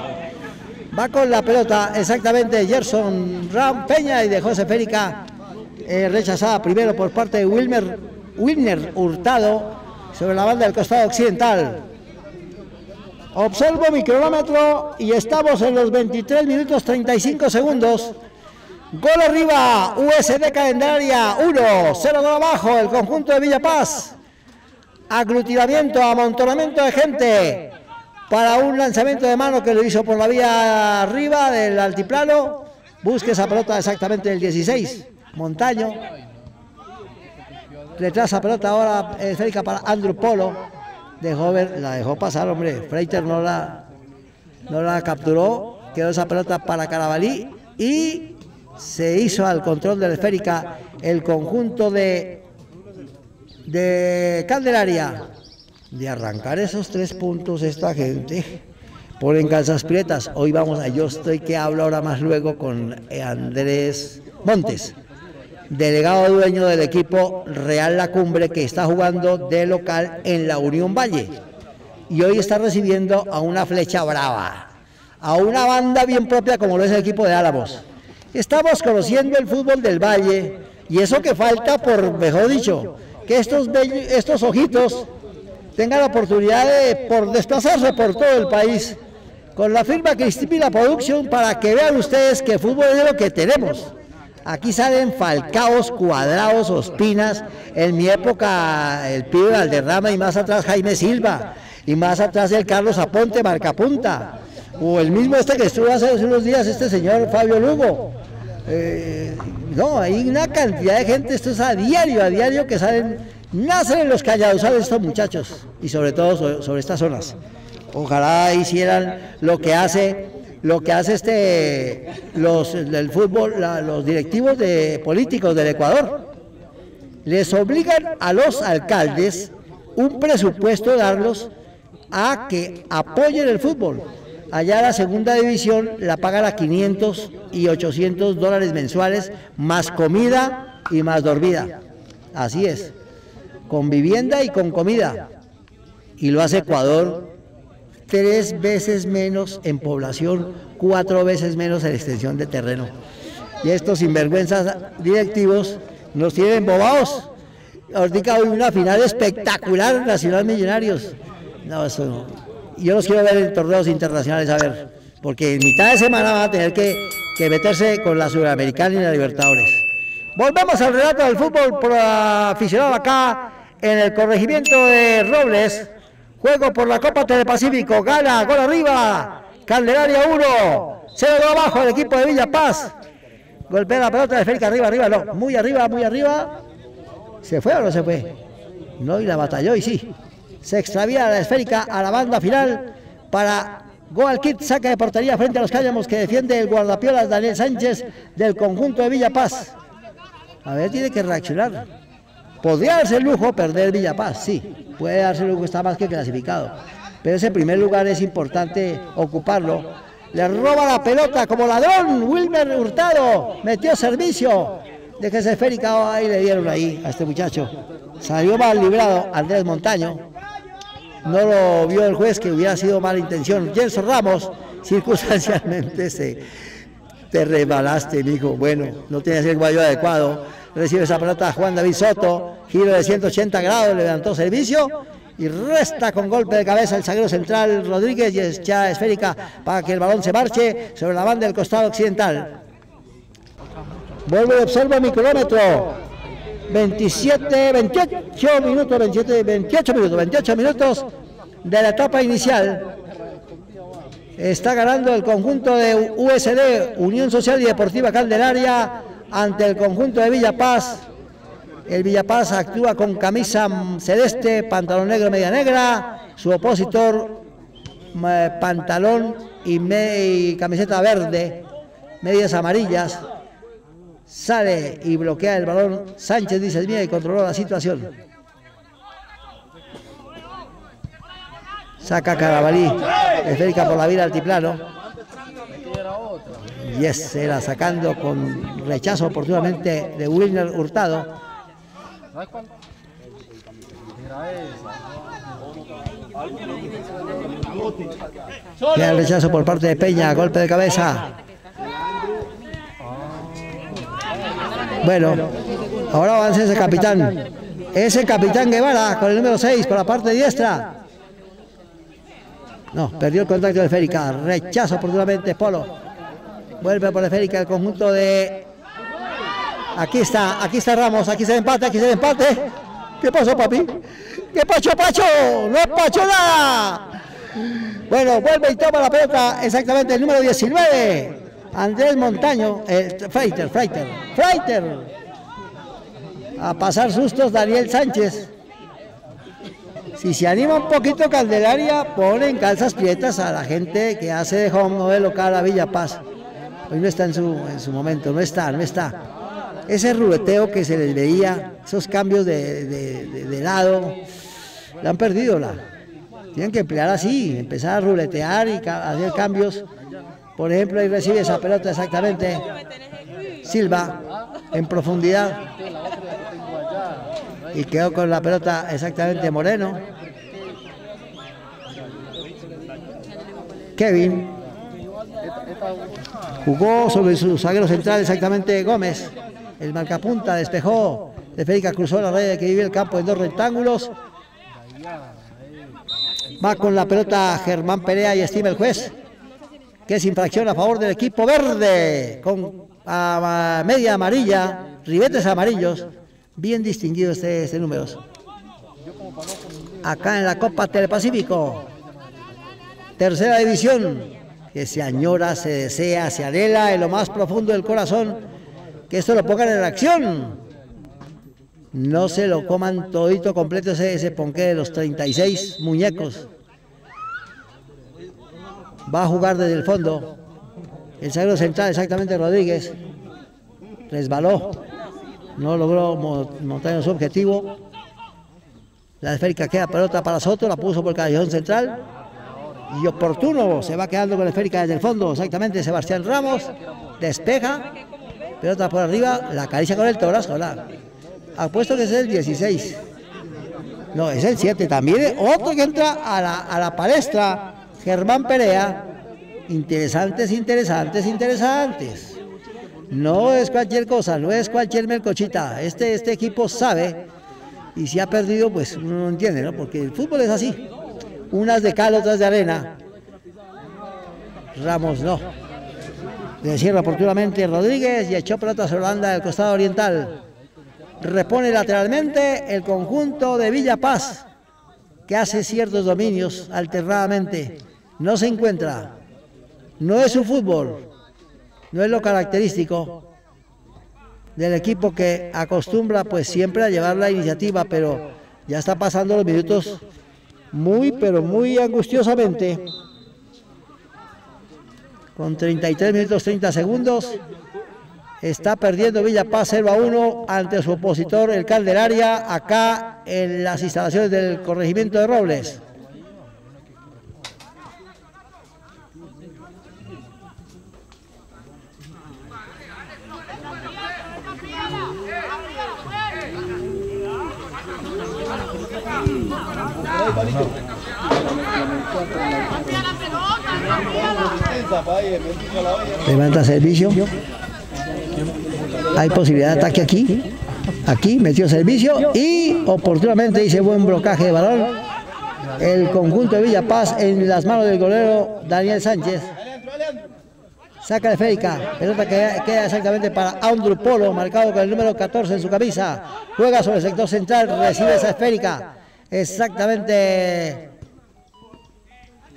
Va con la pelota exactamente Gerson Ram Peña y de José Férica, eh, rechazada primero por parte de Wilmer, Wilmer Hurtado sobre la banda del costado occidental. Observo mi cronómetro y estamos en los 23 minutos 35 segundos. Gol arriba, USD Calendaria 1, 0 gol abajo, el conjunto de Villa Paz aglutinamiento, amontonamiento de gente para un lanzamiento de mano que lo hizo por la vía arriba del altiplano. Busque esa pelota exactamente el 16. Montaño. Retrasa pelota ahora esférica para Andrew Polo. Dejó ver, la dejó pasar, hombre. Freiter no la, no la capturó. Quedó esa pelota para Carabalí y se hizo al control de la esférica el conjunto de de Candelaria, de arrancar esos tres puntos esta gente ponen calzas prietas. Hoy vamos a Yo Estoy que hablo ahora más luego con Andrés Montes, delegado dueño del equipo Real La Cumbre que está jugando de local en la Unión Valle. Y hoy está recibiendo a una flecha brava, a una banda bien propia como lo es el equipo de Álamos. Estamos conociendo el fútbol del Valle y eso que falta por, mejor dicho, que estos, estos ojitos tengan la oportunidad de por desplazarse por todo el país con la firma la Production para que vean ustedes que fútbol es lo que tenemos. Aquí salen Falcaos, Cuadrados, Ospinas, en mi época el pibe Valderrama y más atrás Jaime Silva y más atrás el Carlos Aponte, Marcapunta o el mismo este que estuvo hace unos días, este señor Fabio Lugo. Eh, no, hay una cantidad de gente, esto es a diario, a diario que salen, nacen en los callados, estos muchachos, y sobre todo sobre, estas zonas. Ojalá hicieran lo que hace, lo que hace este, los del fútbol, los directivos de políticos del Ecuador. Les obligan a los alcaldes un presupuesto darlos a que apoyen el fútbol. Allá la segunda división la pagan a 500 y 800 dólares mensuales, más comida y más dormida. Así es, con vivienda y con comida. Y lo hace Ecuador tres veces menos en población, cuatro veces menos en extensión de terreno. Y estos sinvergüenzas directivos nos tienen bobados. Ahorita hay una final espectacular Nacional Millonarios. No, eso no yo los quiero ver en torneos internacionales, a ver, porque en mitad de semana van a tener que, meterse con la Sudamericana y la Libertadores. Volvemos al relato del fútbol aficionado acá en el corregimiento de Robles. Juego por la Copa Telepacífico, gana, gol arriba, Candelaria 1, 0 abajo el equipo de Villa Paz. Golpea la pelota de Félix arriba, arriba, no, muy arriba, muy arriba. ¿Se fue o no se fue? No, y la batalló y sí se extravía la esférica a la banda final para Goal Kit saca de portería frente a los cállamos que defiende el guardapiolas Daniel Sánchez del conjunto de Villa Paz. A ver, tiene que reaccionar. Podría darse el lujo perder Villa Paz, sí. Puede darse el lujo, está más que clasificado. Pero ese primer lugar es importante ocuparlo. Le roba la pelota como ladrón. Wilmer Hurtado metió servicio. Déjese esférica, ahí le dieron ahí a este muchacho. Salió mal librado Andrés Montaño. No lo vio el juez que hubiera sido mala intención. Gerson Ramos, circunstancialmente (laughs) se te rebalaste, mijo. Bueno, no tienes el guayo adecuado. Recibe esa pelota Juan David Soto. Giro de 180 grados, levantó servicio y resta con golpe de cabeza el zaguero central Rodríguez y es ya esférica para que el balón se marche sobre la banda del costado occidental. Vuelve y observa mi kilómetro. 27, 28 minutos, 27, 28 minutos, 28 minutos de la etapa inicial. Está ganando el conjunto de USD, Unión Social y Deportiva Candelaria, ante el conjunto de Villa Paz. El Villa Paz actúa con camisa celeste, pantalón negro, media negra. Su opositor, pantalón y, y camiseta verde, medias amarillas sale y bloquea el balón. Sánchez dice mía y controló la situación. Saca Carabalí, esférica por la vida altiplano. Y es era sacando con rechazo oportunamente de Wilner Hurtado. Queda el rechazo por parte de Peña, golpe de cabeza. Bueno, ahora avanza ese capitán. Ese capitán Guevara con el número 6 por la parte diestra. No, perdió el contacto de Férica. Rechazo oportunamente Polo. Vuelve por Férica el conjunto de. Aquí está, aquí está Ramos, aquí se empate, aquí se el empate. ¿Qué pasó, papi? ¿Qué pacho, Pacho? ¡No es Pacho nada! Bueno, vuelve y toma la pelota exactamente el número 19. Andrés Montaño, eh, Freiter, Freiter. A pasar sustos Daniel Sánchez. Si se anima un poquito Candelaria, pone en calzas prietas a la gente que hace de home, no de local a Villa Paz. Hoy no está en su, en su momento, no está, no está. Ese ruleteo que se les veía, esos cambios de, de, lado, la han perdido. La. Tienen que emplear así, empezar a ruletear y hacer cambios por ejemplo, ahí recibe esa pelota exactamente Silva en profundidad. Y quedó con la pelota exactamente Moreno. Kevin jugó sobre su zaguero central exactamente Gómez. El marcapunta despejó. De Federica cruzó la red que vive el campo en dos rectángulos. Va con la pelota Germán Perea y estima el juez que es infracción a favor del equipo verde, con media amarilla, ribetes amarillos, bien distinguidos este, este números. Acá en la Copa Telepacífico, tercera división, que se añora, se desea, se anhela en lo más profundo del corazón, que esto lo pongan en acción. No se lo coman todito completo ese, ese ponqué de los 36 muñecos va a jugar desde el fondo. El zaguero central, exactamente Rodríguez, resbaló, no logró montar su objetivo. La esférica queda pelota para Soto, la puso por el callejón central. Y oportuno, se va quedando con la esférica desde el fondo, exactamente Sebastián Ramos, despeja, pelota por arriba, la acaricia con el torazo. La, apuesto que es el 16. No, es el 7 también. Otro que entra a la, a la palestra Germán Perea, interesantes, interesantes, interesantes. No es cualquier cosa, no es cualquier melcochita. Este, este equipo sabe y si ha perdido, pues uno no entiende, ¿no? Porque el fútbol es así. Unas de cal, otras de arena. Ramos no. Le cierra oportunamente Rodríguez y echó pelota a Holanda del costado oriental. Repone lateralmente el conjunto de Villa Paz, que hace ciertos dominios alternadamente no se encuentra. No es su fútbol, no es lo característico del equipo que acostumbra pues siempre a llevar la iniciativa, pero ya está pasando los minutos muy, pero muy angustiosamente. con 33 minutos 30 segundos. Está perdiendo Villa Paz 0 a 1 ante su opositor, el Calderaria, acá en las instalaciones del corregimiento de Robles. Levanta servicio. Hay posibilidad de ataque aquí. Aquí metió servicio y oportunamente hice buen blocaje de balón. El conjunto de Villa Paz en las manos del golero Daniel Sánchez. Saca de Férica, pelota que queda exactamente para Andrew Polo, marcado con el número 14 en su camisa. Juega sobre el sector central, recibe esa esférica. Exactamente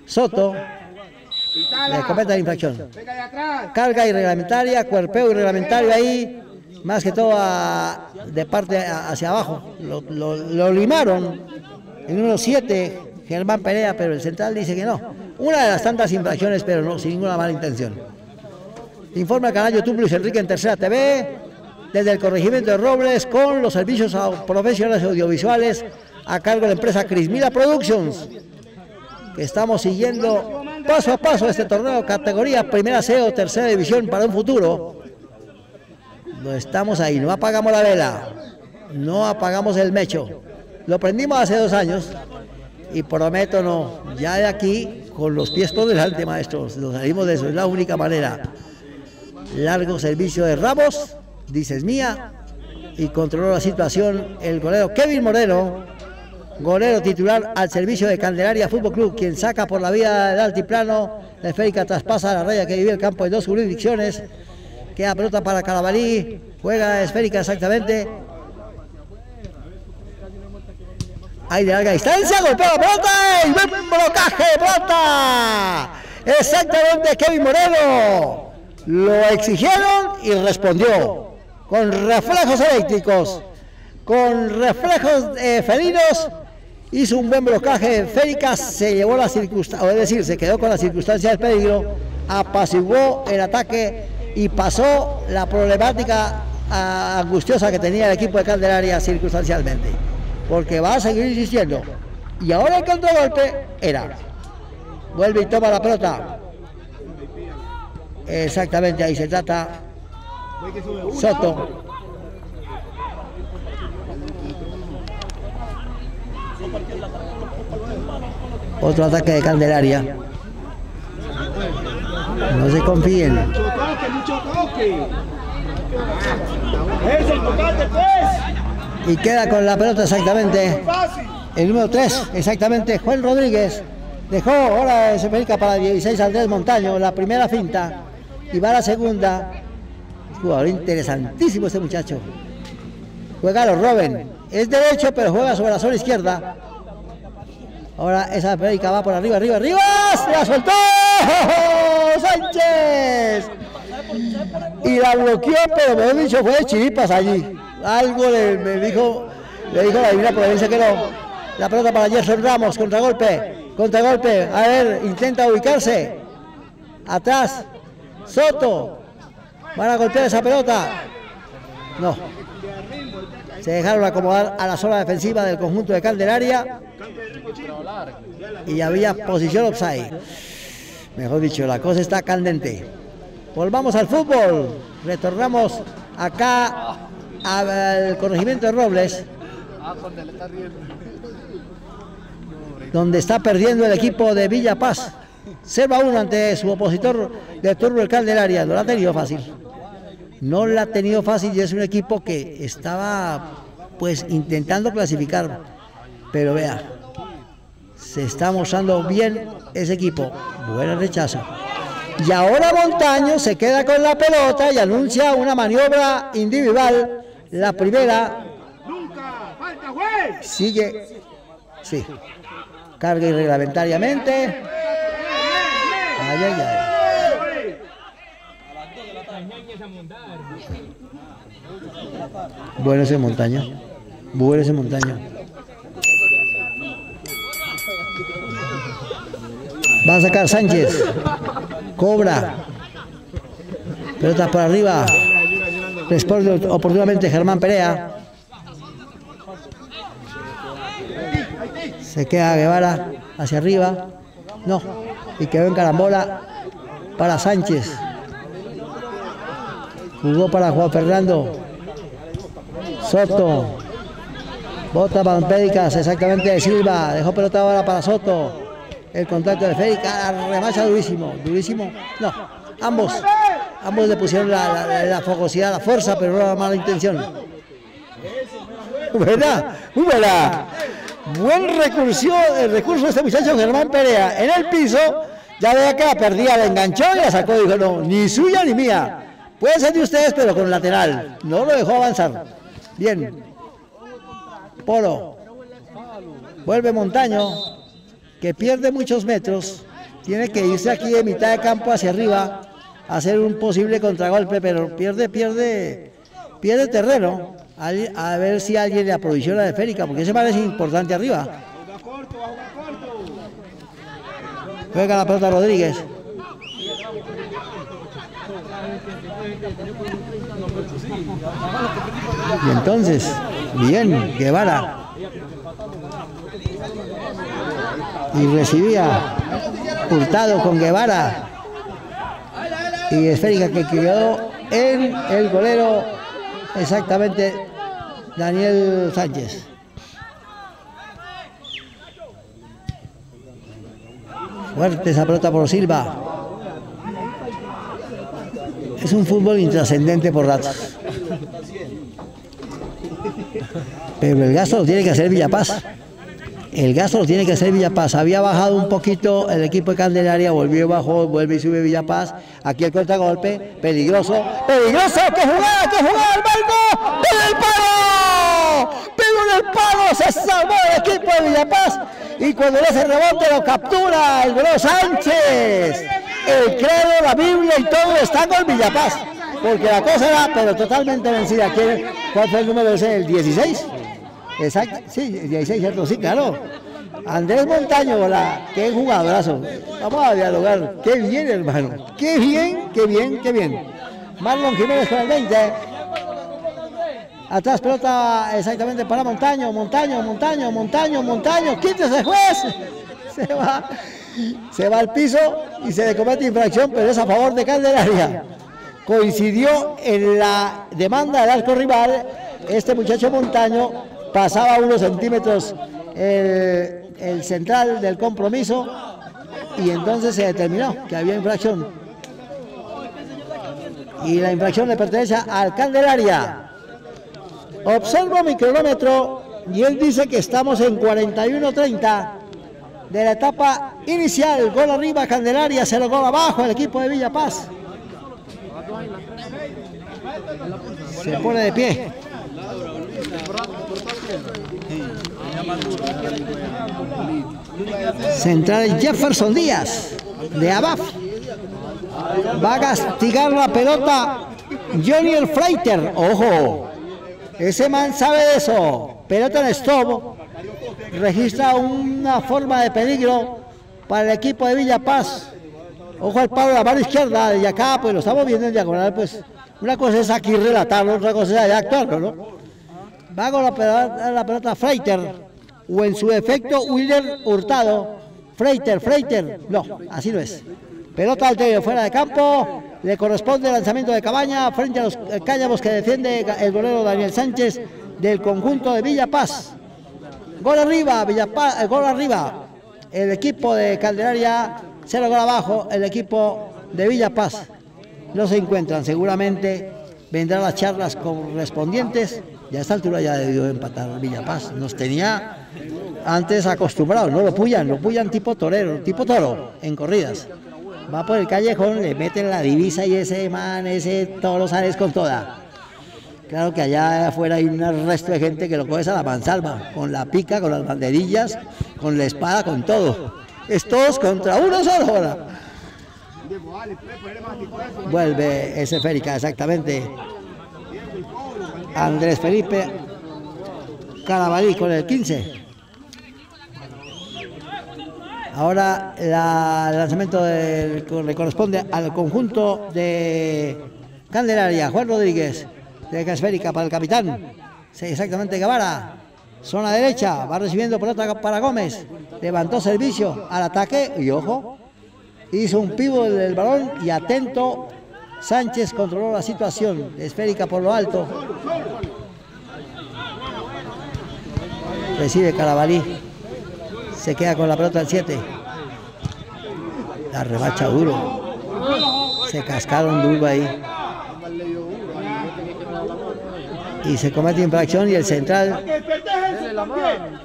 Soto le comete la infracción. Carga irreglamentaria, cuerpeo irreglamentario ahí, más que todo de parte hacia abajo. Lo, limaron en unos siete Germán Perea, pero el central dice que no. Una de las tantas infracciones, pero no, sin ninguna mala intención. Informa el canal YouTube Luis Enrique en Tercera TV, desde el corregimiento de Robles, con los servicios profesionales audiovisuales a cargo de la empresa Crismila Productions. Estamos siguiendo paso a paso este torneo categoría primera C tercera división para un futuro. No estamos ahí, no apagamos la vela, no apagamos el mecho. Lo prendimos hace dos años y prometo no, ya de aquí con los pies por delante, maestros, nos salimos de eso, es la única manera. Largo servicio de Ramos, dices mía, y controló la situación el golero Kevin Moreno, golero titular al servicio de Candelaria Fútbol Club, quien saca por la vía del altiplano, la esférica traspasa la raya que vive el campo en dos jurisdicciones, queda pelota para Carabalí, juega esférica exactamente. Ahí de larga distancia, golpea la pelota y buen blocaje pelota. Exactamente Kevin Moreno. Lo exigieron y respondió con reflejos eléctricos, con reflejos eh, felinos hizo un buen blocaje Férica, se llevó la circunstancia, es decir, se quedó con la circunstancia del peligro, apaciguó el ataque y pasó la problemática ah, angustiosa que tenía el equipo de Candelaria circunstancialmente, porque va a seguir insistiendo. Y ahora el contragolpe era, vuelve y toma la pelota. Exactamente, ahí se trata Soto Otro ataque de Candelaria. No se confíen. Y queda con la pelota exactamente. El número 3, exactamente, Juan Rodríguez. Dejó ahora se perica para 16 Andrés Montaño, la primera finta. Y va la segunda. Jugador interesantísimo este muchacho. Juega a los Robin. Es derecho, pero juega sobre la zona izquierda. Ahora esa América va por arriba, arriba, arriba. ¡Se la soltó! ¡Sánchez! Y la bloqueó, pero mejor dicho, fue de chiripas allí. Algo le, dijo, le dijo la divina provincia que no. La pelota para Gerson Ramos, contragolpe, contragolpe. A ver, intenta ubicarse. Atrás, Soto. Van a golpear esa pelota. No. Se dejaron acomodar a la zona defensiva del conjunto de Candelaria y había posición offside. Mejor dicho, la cosa está candente. Volvamos al fútbol. Retornamos acá al corregimiento de Robles. Donde está perdiendo el equipo de Villa Paz. 0 a 1 ante su opositor de turno el Candelaria. No la ha tenido fácil. No la ha tenido fácil y es un equipo que estaba pues intentando clasificar. Pero vea, se está mostrando bien ese equipo. Buen rechazo. Y ahora Montaño se queda con la pelota y anuncia una maniobra individual. La primera. Sigue. Sí. Carga irreglamentariamente. Ay, ay, ay. Bueno ese montaño. Bueno ese montaño. Va a sacar Sánchez. Cobra. Pelota por arriba. Responde oportunamente Germán Perea. Se queda Guevara hacia arriba. No. Y quedó en carambola para Sánchez. Jugó para Juan Fernando. Soto. Bota Pampédicas exactamente de Silva. Dejó pelota ahora para Soto. El contacto de Férica. Remacha durísimo. Durísimo. No. Ambos. Ambos le pusieron la, la, fogosidad, la fuerza, pero no la mala intención. Muy buena. Buen recurso, el recurso de este muchacho Germán Perea. En el piso. Ya que la perdía, la enganchó y la sacó. Dijo, no, ni suya ni mía. Puede ser de ustedes, pero con lateral. No lo dejó avanzar. Bien. Polo. Vuelve Montaño, que pierde muchos metros. Tiene que irse aquí de mitad de campo hacia arriba, hacer un posible contragolpe, pero pierde, pierde, pierde terreno. A, ver si alguien le aprovechó la esférica, porque ese parece importante arriba. Juega la pelota Rodríguez. Y entonces, bien, Guevara. Y recibía Hurtado con Guevara. Y esférica que quedó en el golero exactamente Daniel Sánchez. Fuerte esa pelota por Silva. Es un fútbol intrascendente por ratos. Pero el gasto lo tiene que hacer Villapaz. El gasto lo tiene que hacer Villapaz. Había bajado un poquito el equipo de Candelaria, volvió bajo, vuelve y sube Villapaz. Aquí el contragolpe, peligroso, peligroso, que jugada, que jugada el barco, ¡Pega el palo! ¡Pegó el palo! Se salvó el equipo de Villapaz. Y cuando le hace rebote lo captura el Bro Sánchez. El credo, la Biblia y todo está con Villapaz porque la cosa era, pero totalmente vencida. ¿Cuál fue el número ese? ¿El 16? Exacto, sí, el 16, ¿cierto? Sí, claro. Andrés Montaño, la, qué jugadorazo. Vamos a dialogar. Qué bien, hermano. Qué bien, qué bien, qué bien. Marlon Jiménez con el 20. Atrás pelota exactamente para Montaño, Montaño, Montaño, Montaño, Montaño. Quítese, juez. Se va, se va al piso y se le comete infracción, pero es a favor de Candelaria coincidió en la demanda del arco rival, este muchacho Montaño pasaba unos centímetros el, central del compromiso y entonces se determinó que había infracción. Y la infracción le pertenece al Candelaria. Observo mi cronómetro y él dice que estamos en 41-30 de la etapa inicial. Gol arriba Candelaria, se lo gol abajo el equipo de Villa Paz. Se pone de pie. Central Jefferson Díaz de Abaf. Va a castigar la pelota Johnny el Freiter. Ojo, ese man sabe de eso. Pelota en stop. Registra una forma de peligro para el equipo de Villa Paz. Ojo al palo de la mano izquierda, y acá, pues lo estamos viendo en diagonal, pues una cosa es aquí relatarlo, otra cosa es allá actuarlo, ¿no? Va con la pelota, la pelota Freiter, o en su defecto Willer Hurtado. Freiter, Freiter, no, así no es. Pelota al fuera de campo, le corresponde el lanzamiento de Cabaña frente a los cáñamos que defiende el golero Daniel Sánchez del conjunto de Villa Paz. Gol arriba, Villa Paz, eh, gol arriba. El equipo de Calderaria Cero gol abajo, el equipo de Villa Paz no se encuentran. Seguramente vendrán las charlas correspondientes y a esta altura ya debió empatar Villa Paz. Nos tenía antes acostumbrados, no lo puyan, lo puyan tipo torero, tipo toro, en corridas. Va por el callejón, le meten la divisa y ese man, ese todos los ares con toda. Claro que allá afuera hay un resto de gente que lo coge a la mansalva, con la pica, con las banderillas, con la espada, con todo es todos contra uno solo ahora. Vuelve ese Férica, exactamente. Andrés Felipe Carabalí con el 15. Ahora el lanzamiento del- le corresponde al conjunto de Candelaria. Juan Rodríguez, de esférica para el capitán. Sí, exactamente Guevara. Zona derecha, va recibiendo pelota para Gómez. Levantó servicio al ataque y ojo, hizo un pivo del balón y atento. Sánchez controló la situación. Esférica por lo alto. Recibe Carabalí. Se queda con la pelota el 7. La rebacha duro. Se cascaron duro ahí. Y se comete infracción y el central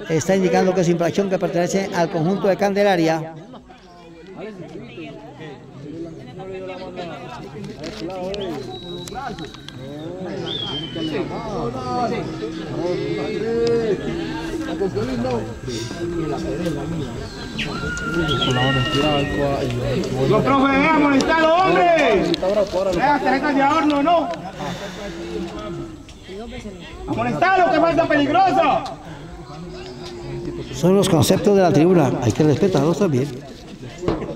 está indicando que es infracción que pertenece al conjunto de Candelaria. Los profe, vean, molestalo, hombre. Vean, de ¿no? Amonestalo, que falta peligroso. Son los conceptos de la tribuna, hay que respetarlos también.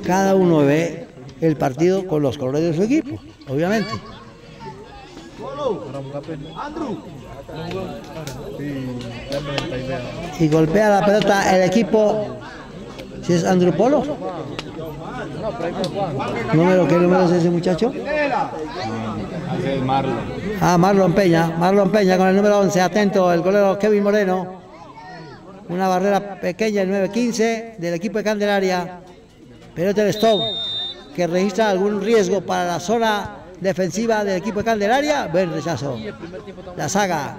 Cada uno ve el partido con los colores de su equipo, obviamente. Y golpea la pelota el equipo. Si es Andrew Polo. ¿Número, ¿Qué número es ese muchacho? Ah, Marlon Peña. Marlon Peña con el número 11. Atento, el golero Kevin Moreno. Una barrera pequeña, el 9-15 del equipo de Candelaria. Pelota del stop que registra algún riesgo para la zona defensiva del equipo de Candelaria. Buen rechazo. La saga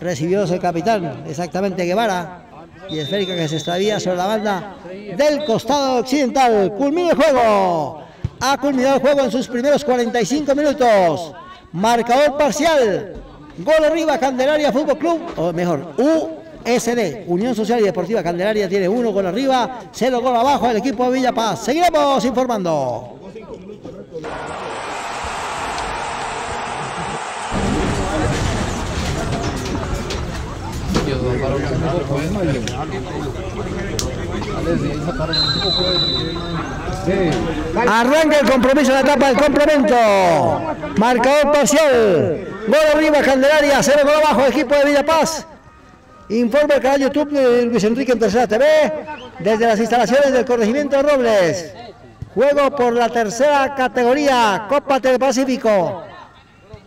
recibió el capitán, exactamente Guevara. Y esférica que se extravía sobre la banda del costado occidental. Culmina el juego. Ha culminado el juego en sus primeros 45 minutos. Marcador parcial. Gol arriba Candelaria Fútbol Club. O mejor, USD. Unión Social y Deportiva Candelaria tiene uno gol arriba. Cero gol abajo el equipo de Villa Paz. Seguiremos informando. Arranca el compromiso de la etapa del complemento. Marcador parcial. Gol arriba Candelaria, cero gol abajo, equipo de Villa Paz. Informa el canal YouTube de Luis Enrique en Tercera TV desde las instalaciones del corregimiento Robles. Juego por la tercera categoría, Copa del Pacífico.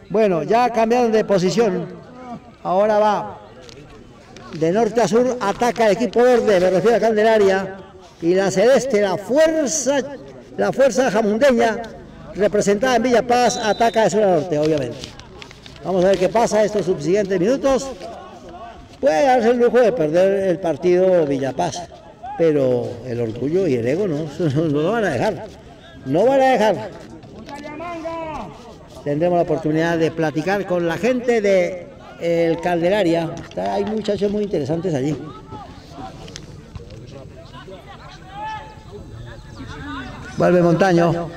Bueno, ya cambiaron de posición. Ahora va de norte a sur, ataca el equipo verde, me refiero a Candelaria. Y la celeste, la fuerza, la fuerza jamundeña, representada en Villa Paz, ataca de sur a norte, obviamente. Vamos a ver qué pasa estos subsiguientes minutos. Puede darse el lujo de perder el partido Villa Paz, pero el orgullo y el ego no, (laughs) no lo van a dejar. No van a dejar. Tendremos la oportunidad de platicar con la gente de el Calderaria. Hay muchachos muy interesantes allí. Vuelve Montaño.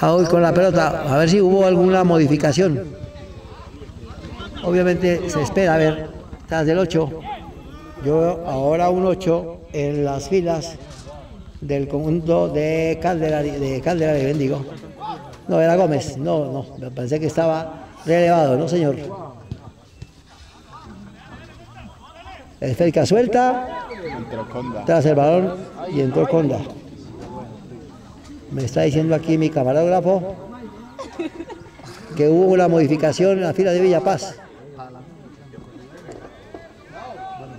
Hoy con la pelota. A ver si hubo alguna modificación. Obviamente se espera a ver. Tras del 8. Yo ahora un 8 en las filas del conjunto de Calderaria, de Calderaria, bendigo. No, era Gómez. No, no. Pensé que estaba relevado, no señor. Esférica suelta. Tras el balón y entró Conda. Me está diciendo aquí mi camarógrafo que hubo una modificación en la fila de Villa Paz.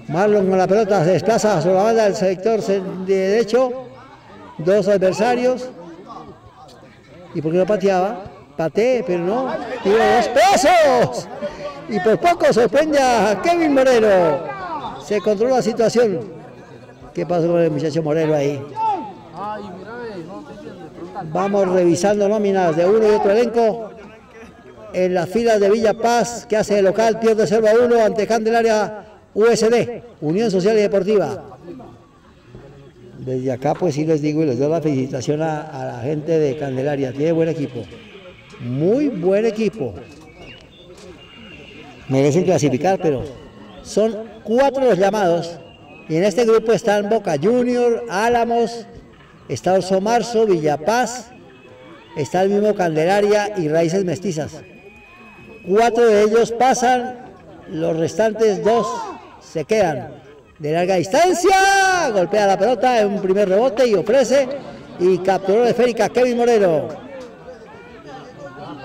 Marlon con la pelota se desplaza sobre la banda del sector de derecho. Dos adversarios. ¿Y por qué no pateaba? Pateé, pero no. Tiró dos pesos. Y por poco sorprende a Kevin Moreno. Se controló la situación. ¿Qué pasó con el muchacho Moreno ahí? Vamos revisando nóminas de uno y otro elenco. En las filas de Villa Paz, que hace de local, pierde 0 a 1 ante Candelaria USD, Unión Social y Deportiva. Desde acá, pues sí les digo y les doy la felicitación a, a la gente de Candelaria. Tiene buen equipo. Muy buen equipo. Merecen clasificar, pero son cuatro los llamados Y en este grupo están Boca Junior, Álamos, está Orso Marzo, Villapaz, está el mismo Candelaria y Raíces Mestizas. Cuatro de ellos pasan, los restantes dos se quedan de larga distancia, golpea la pelota en un primer rebote y ofrece y capturó de esférica Kevin Moreno.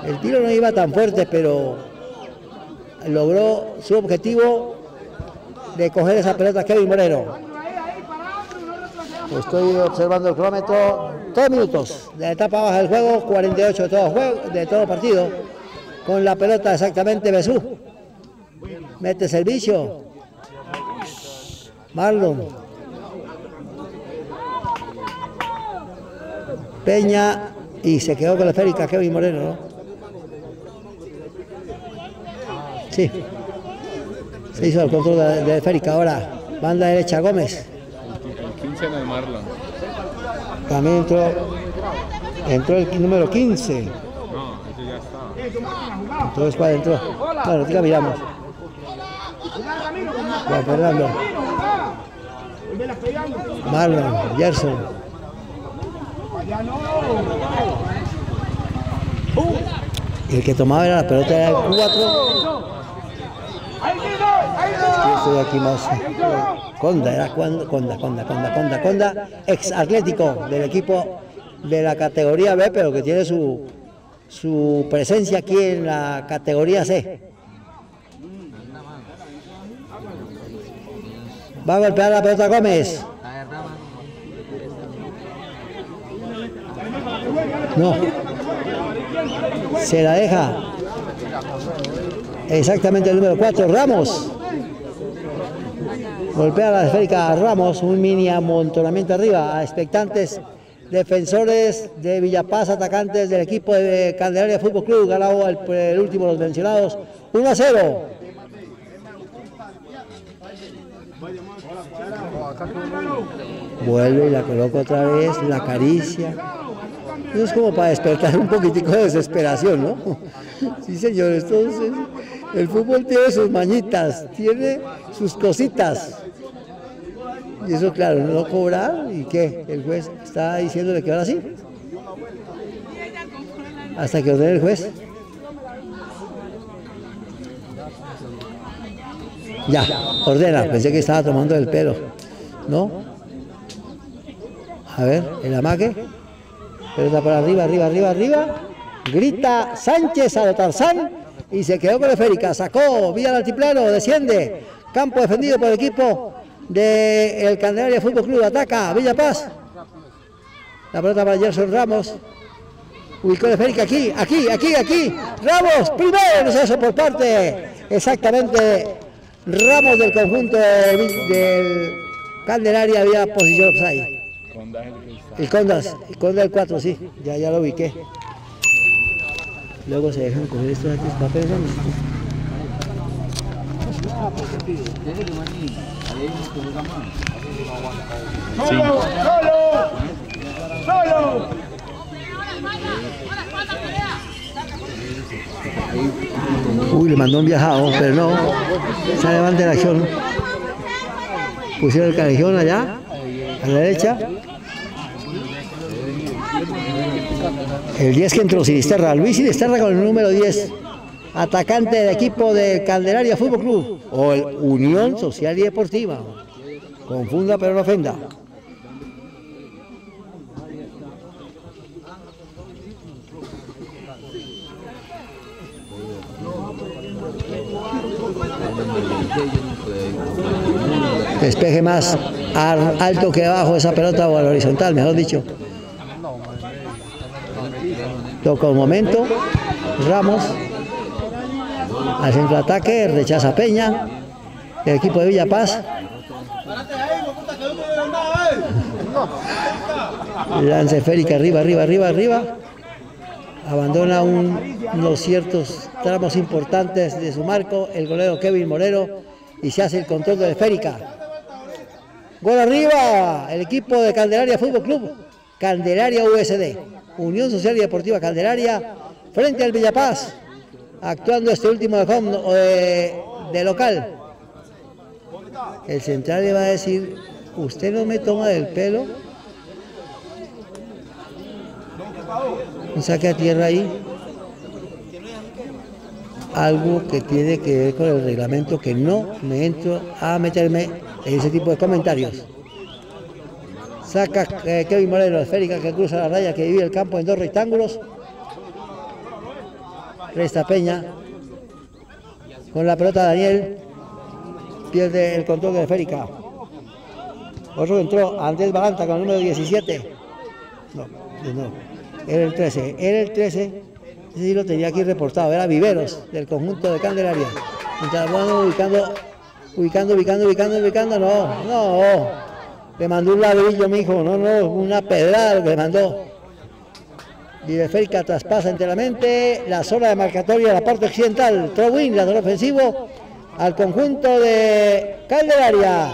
El tiro no iba tan fuerte, pero logró su objetivo de coger esa pelota Kevin Moreno. Estoy observando el cronómetro, tres minutos de la etapa baja del juego, 48 de todo, juego, de todo partido, con la pelota exactamente Besú. Mete servicio. Marlon. Peña y se quedó con la esférica Kevin Moreno, ¿no? Sí. Se hizo el control de esférica. Ahora, banda derecha Gómez. El 15 de Marlon. También entró, entró el número 15. No, ese ya está. Entonces, ¿cuál entró? Bueno, ya miramos. Juan Fernando. Marlon, Gerson. El que tomaba era la pelota era el 4. Aquí más. Conda, era Conda, Conda, Conda, Conda, Conda, Conda, ex atlético del equipo de la categoría B, pero que tiene su, su presencia aquí en la categoría C. Va a golpear la pelota Gómez. No. Se la deja. Exactamente el número 4, Ramos. Golpea la esférica Ramos, un mini amontonamiento arriba, a expectantes defensores de Villapaz, atacantes del equipo de Candelaria Fútbol Club, ganado el, el último los mencionados, 1 a 0. Vuelve y la coloca otra vez, la acaricia. Eso es como para despertar un poquitico de desesperación, ¿no? (laughs) Sí, señor, entonces el fútbol tiene sus mañitas, tiene sus cositas. Y eso, claro, no cobrar y qué, el juez está diciéndole que ahora sí. Hasta que ordene el juez. Ya, ordena, pensé que estaba tomando el pelo. ¿No? A ver, el amaque. Pelota por arriba, arriba, arriba, arriba. Grita Sánchez a Tarzán y se quedó con la esférica. Sacó vía al altiplano, desciende. Campo defendido por el equipo del Candelaria Fútbol Club. Ataca Villa Paz. La pelota para Gerson Ramos. Ubicó la esférica aquí, aquí, aquí, aquí. Ramos, primero eso por parte exactamente Ramos del conjunto del, del Candelaria había posición offside. El Condas, el Conda del 4, sí, ya, ya lo ubiqué. Luego se dejan coger estos papeles. ¡Solo! ¡Solo! ¡Solo! Uy, le mandó un viajado, pero no. Se levanta la acción. Pusieron el callejón allá, a la derecha. El 10 que entró Sinisterra, Luis Sinisterra con el número 10. Atacante del equipo de Candelaria Fútbol Club o el Unión Social y Deportiva. Confunda pero no ofenda. Despeje más al- alto que abajo esa pelota o al horizontal, mejor dicho. Toca un momento. Ramos. Al centro de ataque, rechaza Peña. El equipo de Villa Paz. Lanza esférica arriba, arriba, arriba, arriba. Abandona un- unos ciertos tramos importantes de su marco el golero Kevin Moreno y se hace el control de la esférica. Gol arriba, el equipo de Candelaria Fútbol Club, Candelaria USD, Unión Social y Deportiva Candelaria, frente al Villapaz, actuando este último de, home, o de- de local. el central le va a decir, usted no me toma del pelo. Un saque a tierra ahí. Algo que tiene que ver con el reglamento que no me entro a meterme en ese tipo de comentarios. Saca eh, Kevin Moreno, esférica que cruza la raya, que divide el campo en dos rectángulos. Resta Peña. Con la pelota Daniel. Pierde el control de esférica. Otro entró, Andrés Balanta con el número 17. No, no. Era el 13. Era el 13. Ese sí lo tenía aquí reportado. Era Viveros del conjunto de Candelaria. Mientras bueno, ubicando, ubicando, ubicando, ubicando, ubicando. No, no. Le mandó un ladrillo, mi hijo. No, no, una pedrada le mandó. Viveférica traspasa enteramente la zona de marcatoria de la parte occidental. Trowin, la ofensivo al conjunto de Calderaria.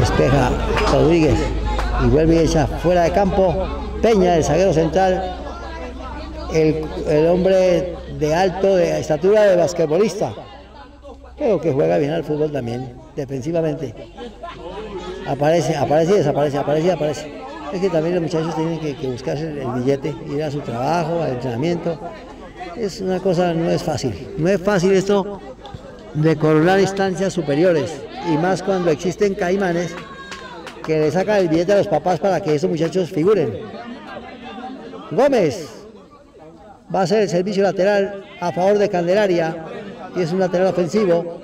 Despeja Rodríguez y vuelve ella fuera de campo. Peña, el zaguero central, el, el hombre de alto, de estatura de basquetbolista, pero que juega bien al fútbol también, defensivamente. Aparece, aparece y desaparece, aparece y aparece. Es que también los muchachos tienen que, que buscarse el billete, ir a su trabajo, al entrenamiento. Es una cosa, no es fácil. No es fácil esto de coronar instancias superiores, y más cuando existen caimanes que le sacan el billete a los papás para que esos muchachos figuren. Gómez, va a ser el servicio lateral a favor de Candelaria y es un lateral ofensivo.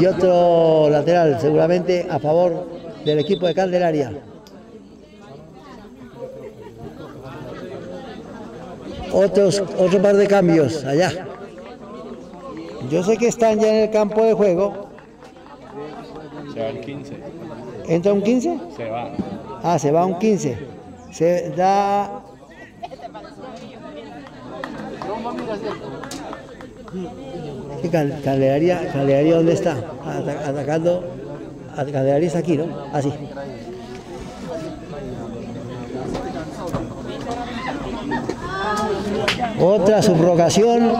Y otro lateral seguramente a favor del equipo de Candelaria. Otros, otro par de cambios allá. Yo sé que están ya en el campo de juego. Se va el 15. ¿Entra un 15? Se va. Ah, se va un 15. Se da. ¿Qué cal- Candelaria, Candelaria dónde está? Ata- atacando. Candelaria está aquí, ¿no? Así. Otra subrogación,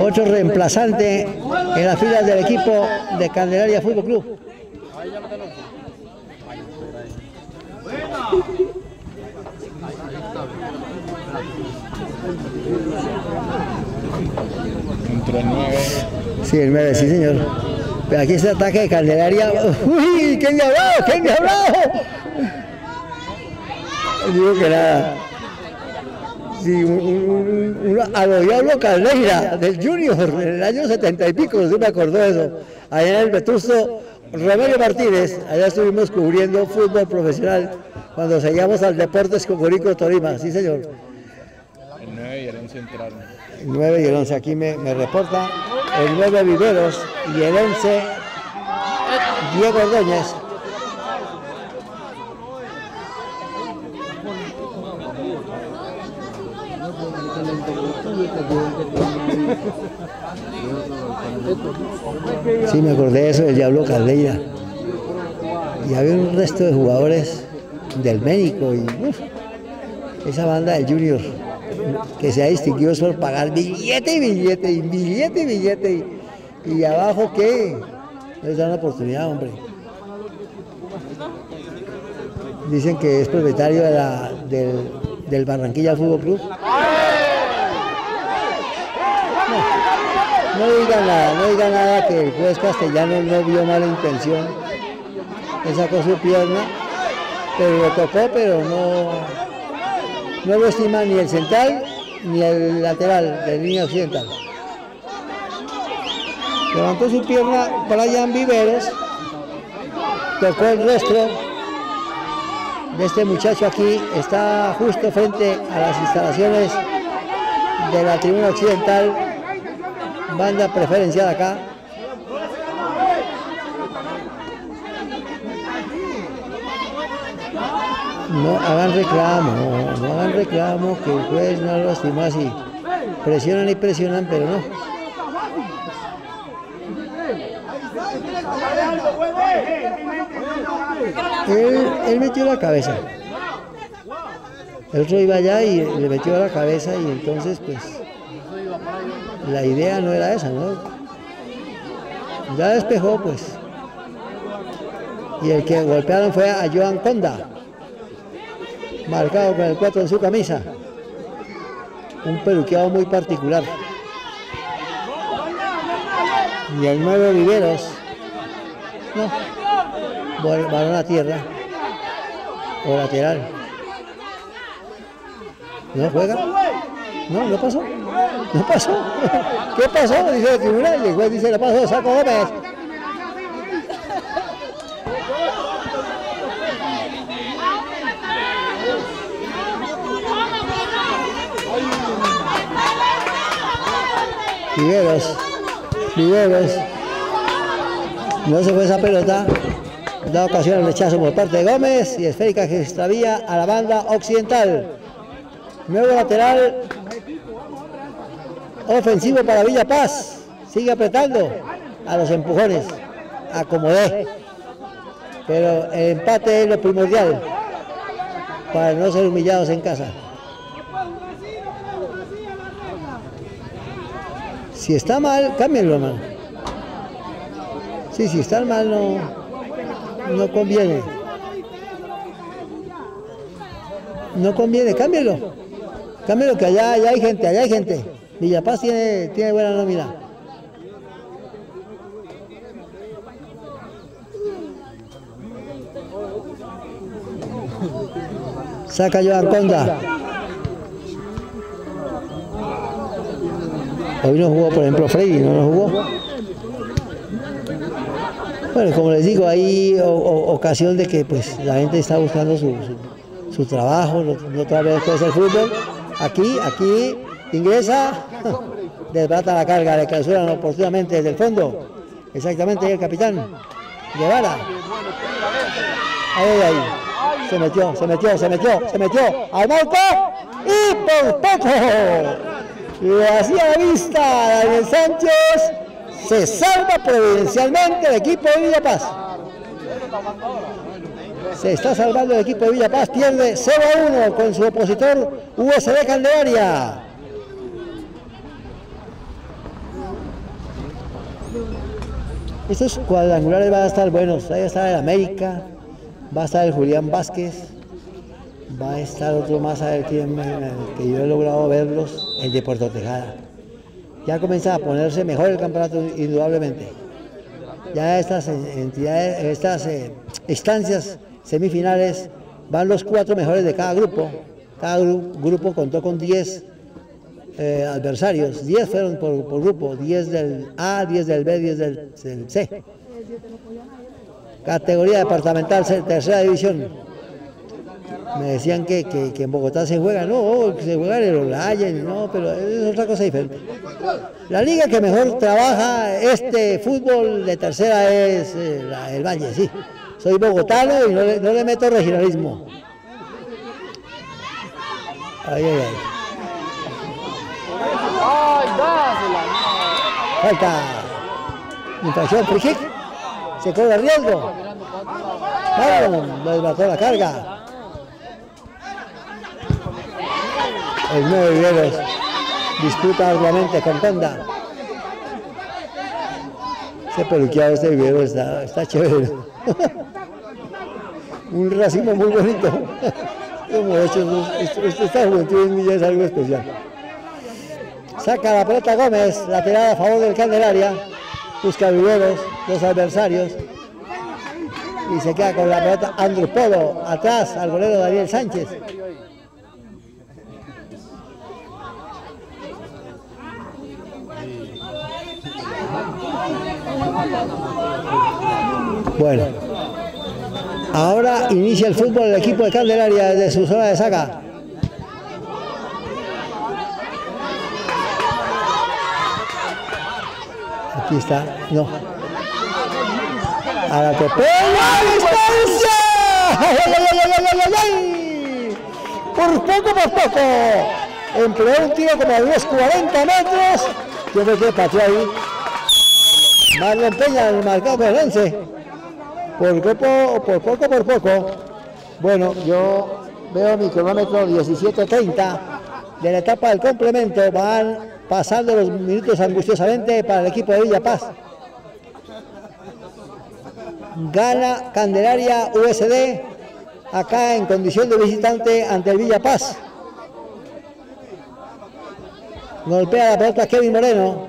otro reemplazante en las filas del equipo de Candelaria Fútbol Club. El 9. Sí, el 9, sí, señor. Pero aquí este ataque de Candelaria. ¡Uy! ¿Quién me ha hablado? Digo que nada. Sí, un, un, un- a lo Diablo Caldeira del Junior en el año 70 y pico, sí me acordó de eso. Allá en el Vetusto, Romelio Martínez, allá estuvimos cubriendo fútbol profesional cuando seguíamos al Deportes Cocorico Tolima, sí señor. El 9 y el 11 entraron. El 9 y el 11 aquí me, me reporta el 9 Viveros y el 11 Diego Ordóñez. Sí, me acordé de eso del Diablo Caldeira. Y había un resto de jugadores del México y esa banda del Junior que se ha distinguido por pagar billete y billete y billete y billete y, y abajo qué. Les dan la oportunidad hombre. Dicen que es propietario de la- del, del Barranquilla Fútbol Club. No, no digan nada no digan nada que el juez castellano no vio mala intención. Le sacó su pierna pero lo tocó pero no no lo estima ni el central ni el lateral de línea occidental. Levantó su pierna Brian Viveros, tocó el rostro de este muchacho aquí, está justo frente a las instalaciones de la tribuna occidental, banda preferencial acá. No hagan reclamo, no hagan reclamo, que el juez no lo estimó así. Presionan y presionan, pero no. Él, él metió la cabeza. El otro iba allá y le metió la cabeza y entonces pues la idea no era esa, ¿no? Ya despejó pues. Y el que golpearon fue a Joan Conda, marcado con el 4 en su camisa. Un peluqueado muy particular. Y el 9 Viveros. No. Bal- Balón a tierra. O lateral. ¿No juega? No, no pasó. No pasó. (laughs) ¿Qué pasó? Dice el tribunal. El juez dice, le pasó, saco Gómez. Viveros. Viveros. No se fue esa pelota. Da ocasión al rechazo por parte de Gómez y esférica que se extravía a la banda occidental. Nuevo lateral ofensivo para Villa Paz. Sigue apretando a los empujones. Acomodé. Pero el empate es lo primordial para no ser humillados en casa. Si está mal, cámbienlo, hermano. Sí, si está mal, no, no conviene. No conviene, cámbienlo. Cámbienlo, que allá, allá hay gente, allá hay gente. Villapaz tiene, tiene buena nómina. Saca Joan Conda. Hoy no jugó, por ejemplo, Freddy, no lo jugó. Bueno, como les digo, hay ocasión de que pues la gente está buscando su, su- trabajo, no, no otra vez puede ser fútbol. Aquí, aquí ingresa, (laughs) desbata la carga, le clausuran oportunamente desde el fondo. Exactamente el capitán Guevara. Ahí, ahí. Se metió, se metió, se metió, se metió. Al marco y por poco. Le hacía la vista Daniel Sánchez. Se salva providencialmente el equipo de Villa Paz. Se está salvando el equipo de Villa Paz. Pierde 0 a 1 con su opositor USB Candelaria. Estos cuadrangulares van a estar buenos. Ahí está el América, va a estar el Julián Vázquez, va a estar otro más a ver quién me- que yo he logrado verlos, el de Puerto Tejada. Ya comienza a ponerse mejor el campeonato indudablemente. Ya estas eh, entidades, estas eh, instancias semifinales van los cuatro mejores de cada grupo. Cada gru- grupo contó con 10 eh, adversarios, 10 fueron por, grupo, 10 del A, 10 del B, 10 del, C. Categoría departamental, tercera división. Me decían que, que- que en Bogotá se juega, no, que se juega en el Olaya, no, pero es otra cosa diferente. La liga que mejor trabaja este fútbol de tercera es eh, la- el Valle, sí. Soy bogotano y no le, no le meto regionalismo. Ay, ay, ay. Falta. Infracción. Se corre riesgo. Vamos, lo desbató la carga. El 9 Viveros disputa arduamente con Conda. Ese peluqueado este Vivero está, chévere. (laughs) Un racimo muy bonito. (laughs) Como hecho, esta juventud en ya es algo especial. Saca la pelota Gómez, lateral a favor del Candelaria. Busca Viveros, los adversarios. Y se queda con la pelota Andrew Polo, atrás al golero Daniel Sánchez. Bueno, ahora inicia el fútbol el equipo de Candelaria desde su zona de saca. Aquí está, no. A la topela, ¡a distancia! Por poco, por poco. Empleó un tiro como a unos 40 metros. Yo me quedé pateó ahí. Marlon Peña, el marcado por el 11. Por poco, por poco, por poco. Bueno, yo veo mi cronómetro 17.30 de la etapa del complemento. Van pasando los minutos angustiosamente para el equipo de Villa Paz. Gana Candelaria USD acá en condición de visitante ante el Villa Paz. Golpea la pelota Kevin Moreno,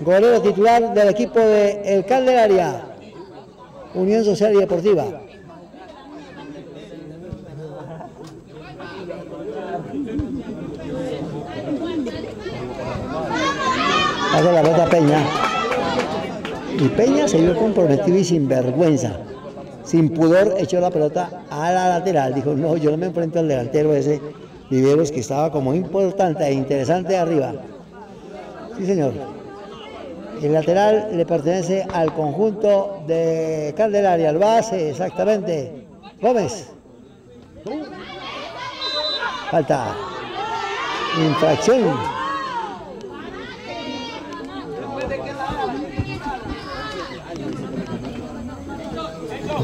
golero titular del equipo de El Candelaria, Unión Social y Deportiva. Hace la pelota Peña. Y Peña se vio comprometido y sin vergüenza. Sin pudor echó la pelota a la lateral. Dijo, no, yo no me enfrento al delantero ese Viveros que estaba como importante e interesante arriba. Sí, señor. El lateral le pertenece al conjunto de Candelaria, al base, exactamente. Gómez. Falta. Infracción.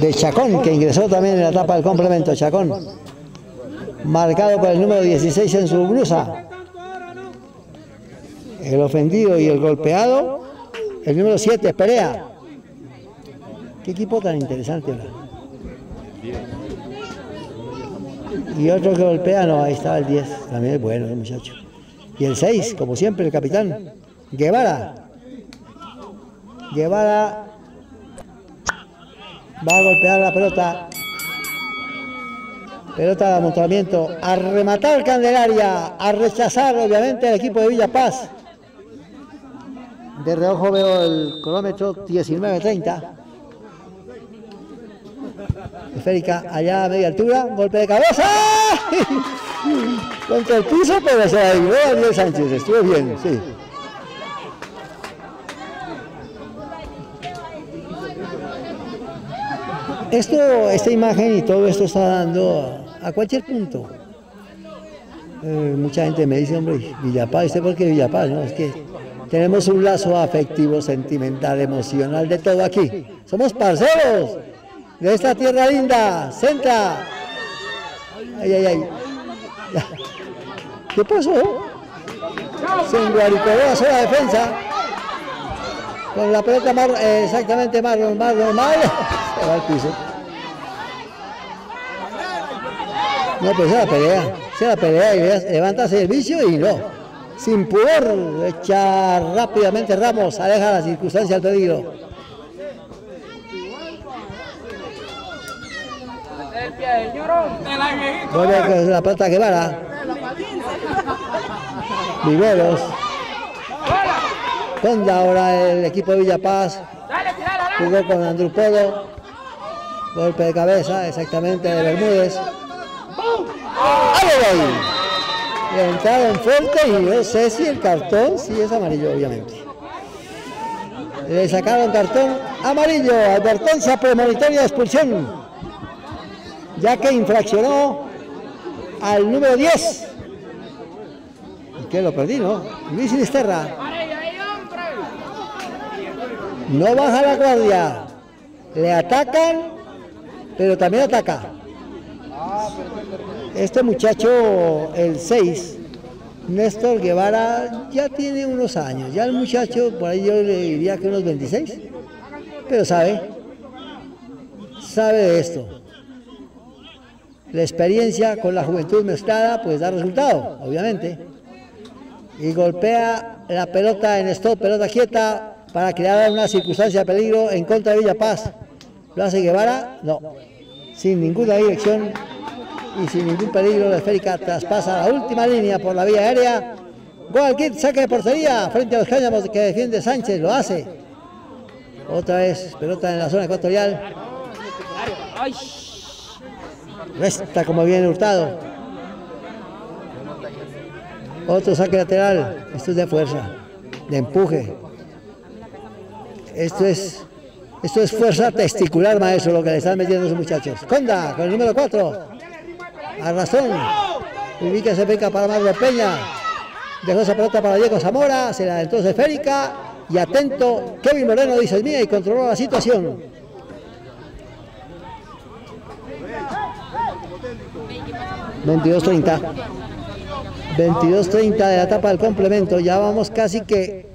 De Chacón, que ingresó también en la etapa del complemento. Chacón. Marcado por el número 16 en su blusa. El ofendido y el golpeado. El número 7, Perea. Qué equipo tan interesante. Y otro que golpea, no, ahí estaba el 10. También es bueno el muchacho. Y el 6, como siempre, el capitán. Guevara. Guevara va a golpear la pelota. Pelota de amontonamiento. A rematar Candelaria. A rechazar, obviamente, el equipo de Villa Paz. De reojo veo el cronómetro 19.30. Esférica allá a media altura, golpe de cabeza. (laughs) Contra el piso, pero se libró Daniel Sánchez. Estuvo bien, sí. Esto, esta imagen y todo esto está dando a, cualquier punto. Eh, mucha gente me dice, hombre, Villapaz, ¿usted por qué Villapaz? No, es que tenemos un lazo afectivo, sentimental, emocional, de todo aquí. Somos parceros de esta tierra linda. Centra. Ay, ay, ay. ¿Qué pasó? Se enguaricoró a sola defensa. Con la pelota eh, exactamente más, más normal. Se va al piso. No, pues se la pelea. Se la pelea y levanta servicio y no. Sin pudor, echa rápidamente Ramos, aleja la circunstancia al peligro. Vuelve la pelota que vara. Viveros. Conda ahora el equipo de Villapaz. Jugó con Andrew Polo. Golpe de cabeza, exactamente de Bermúdez. ¡Ay, ay, ay! Le entraron fuerte y no sé si el cartón, sí es amarillo, obviamente. Le sacaron cartón amarillo, advertencia premonitoria de expulsión, ya que infraccionó al número 10. ¿Y qué lo perdí, no? Luis Sinisterra. No baja la guardia. Le atacan, pero también ataca. Este muchacho, el 6, Néstor Guevara, ya tiene unos años. Ya el muchacho, por ahí yo le diría que unos 26, pero sabe, sabe de esto. La experiencia con la juventud mezclada, pues da resultado, obviamente. Y golpea la pelota en stop, pelota quieta, para crear una circunstancia de peligro en contra de Villa Paz. ¿Lo hace Guevara? No. Sin ninguna dirección y sin ningún peligro la esférica traspasa la última línea por la vía aérea. Gol kit, saque de portería frente a los cáñamos que defiende Sánchez, lo hace. Otra vez, pelota en la zona ecuatorial. Resta como bien hurtado. Otro saque lateral. Esto es de fuerza, de empuje. Esto es, esto es fuerza testicular, maestro, lo que le están metiendo esos muchachos. Conda, con el número 4. Arrasón. Ubica se peca para Mario Peña. Dejó esa pelota para Diego Zamora. Se la entonces esférica. Y atento, Kevin Moreno dice mía y controló la situación. ...22-30... ...22-30 de la etapa del complemento... ...ya vamos casi que...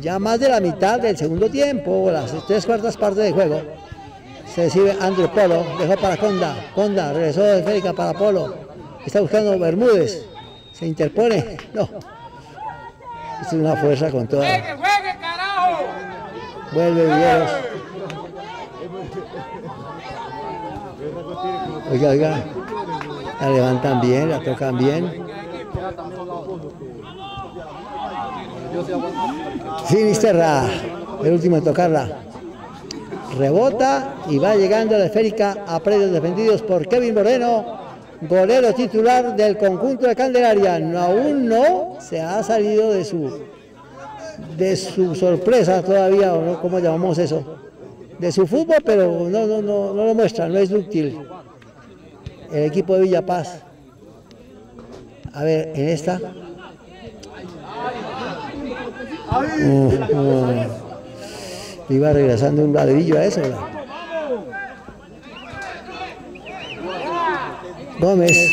...ya más de la mitad del segundo tiempo... ...las tres cuartas partes del juego... Se recibe Andrew Polo, dejó para Conda. Conda regresó de Férica para Polo. Está buscando Bermúdez. Se interpone. No. Es una fuerza con toda. Vuelve Villeros. Oiga, oiga. La levantan bien, la tocan bien. Sinisterra, el último en tocarla. Rebota y va llegando la esférica a predios defendidos por Kevin Moreno, golero titular del conjunto de Candelaria. No, aún no se ha salido de su de su sorpresa todavía, o no, ¿cómo llamamos eso? De su fútbol, pero no, no, no, no lo muestra, no es dúctil. El equipo de Villa Paz. A ver, en esta. Uf, no. Iba regresando un ladrillo a eso. ¿verdad? Gómez.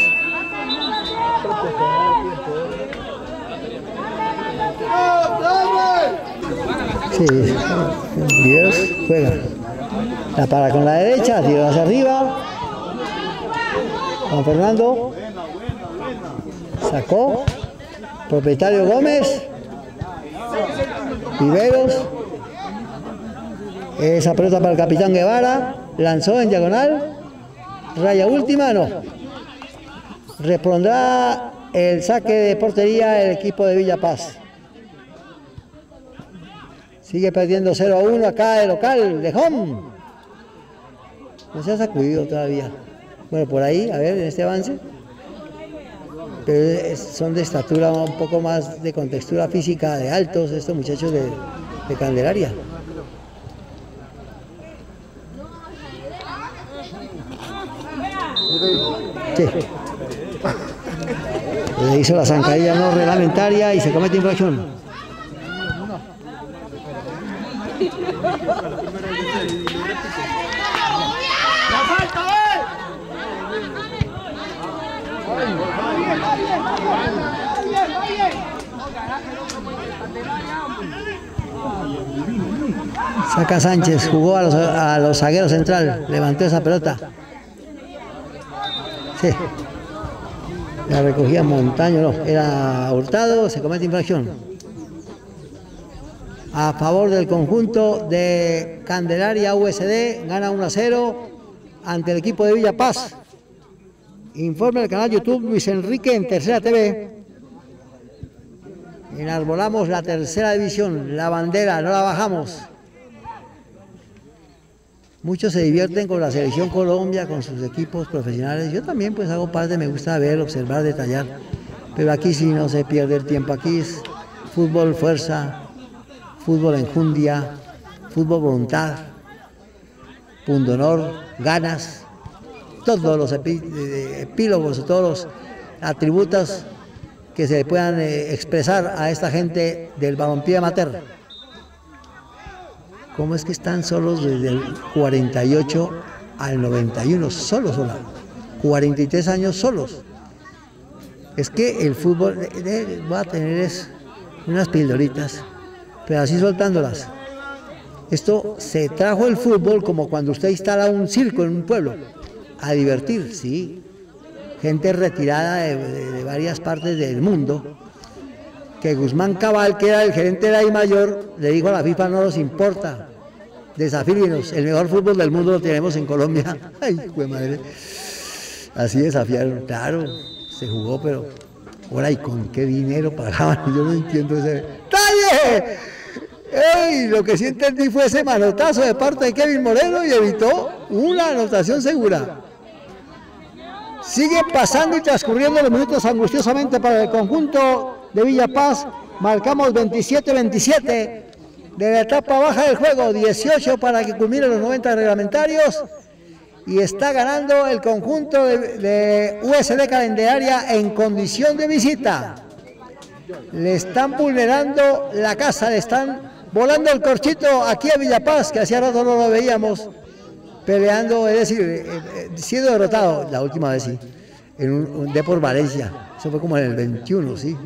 Sí, Dios juega. La para con la derecha, tiro hacia arriba. Juan Fernando. Sacó. Propietario Gómez. Viveros. Esa pelota para el capitán Guevara. Lanzó en diagonal. Raya última, no. Respondrá el saque de portería el equipo de Villa Paz. Sigue perdiendo 0 a 1 acá de local, de home. No se ha sacudido todavía. Bueno, por ahí, a ver, en este avance. Son de estatura un poco más de contextura física, de altos, estos muchachos de, de Candelaria. Le hizo la zancadilla no reglamentaria y se comete infracción. Saca Sánchez, jugó a los, a los zagueros central, levantó esa pelota. Sí. La recogía Montaño, no, era Hurtado, se comete infracción. A favor del conjunto de Candelaria USD, gana 1 a 0 ante el equipo de Villa Paz. Informe del canal YouTube Luis Enrique en Tercera TV. Enarbolamos la tercera división, la bandera, no la bajamos. Muchos se divierten con la selección Colombia, con sus equipos profesionales. Yo también pues hago parte, me gusta ver, observar, detallar. Pero aquí sí no se pierde el tiempo. Aquí es fútbol fuerza, fútbol enjundia, fútbol voluntad, pundonor, ganas, todos los eh, epílogos, todos los atributos que se puedan eh, expresar a esta gente del balompié amateur. ¿Cómo es que están solos desde el 48 al 91? Solos, sola. 43 años solos. Es que el fútbol, de- de- voy a tener es unas pildoritas, pero así soltándolas. Esto se trajo el fútbol como cuando usted instala un circo en un pueblo, a divertir, sí. Gente retirada de, de- de varias partes del mundo, que Guzmán Cabal, que era el gerente de la I mayor, le dijo a la FIFA no nos importa, desafíenos, el mejor fútbol del mundo lo tenemos en Colombia. (laughs) Ay, de madre. Así desafiaron, claro, se jugó, pero ahora y con qué dinero pagaban, (laughs) yo no entiendo ese. ¡Talle! ¡Ey! Lo que sí entendí fue ese manotazo de parte de Kevin Moreno y evitó una anotación segura. Siguen pasando y transcurriendo los minutos angustiosamente para el conjunto de Villa Paz. Marcamos 27-27 de la etapa baja del juego, 18 para que culminen los 90 reglamentarios. Y está ganando el conjunto de, de USD Calendaria en condición de visita. Le están vulnerando la casa, le están volando el corchito aquí a Villa Paz, que hacía rato no lo veíamos peleando, es decir, eh, eh, siendo derrotado, la última vez sí, en un, un Valencia. Eso fue como en el 21, sí.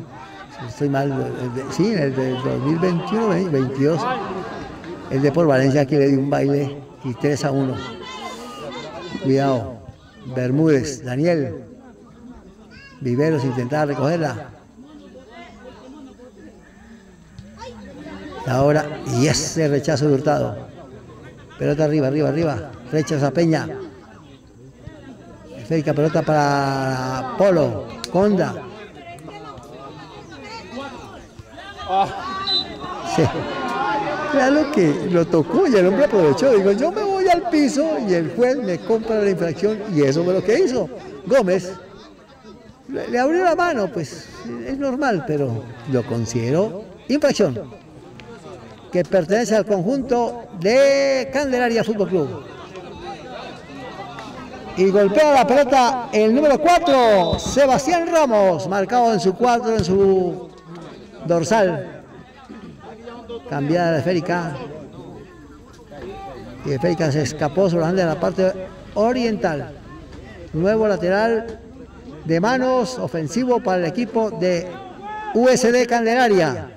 Estoy mal. el de- sí, el del 2021, 22. El Depor Valencia aquí le dio un baile y 3 a 1. Cuidado. Bermúdez, Daniel. Viveros intentaba recogerla. Ahora, y ese rechazo de Hurtado. Pelota arriba, arriba, arriba. Rechaza Peña. Esférica pelota para Polo. Conda. Sí. Claro que lo tocó y el hombre aprovechó. Digo, yo me voy al piso y el juez me compra la infracción y eso fue lo que hizo. Gómez le, le abrió la mano, pues es normal, pero lo considero infracción que pertenece al conjunto de Candelaria Fútbol Club. Y golpea la pelota el número 4, Sebastián Ramos, marcado en su 4, en su dorsal. Cambiada la esférica. Y esférica se escapó solamente de la parte oriental. Nuevo lateral de manos ofensivo para el equipo de USD Candelaria.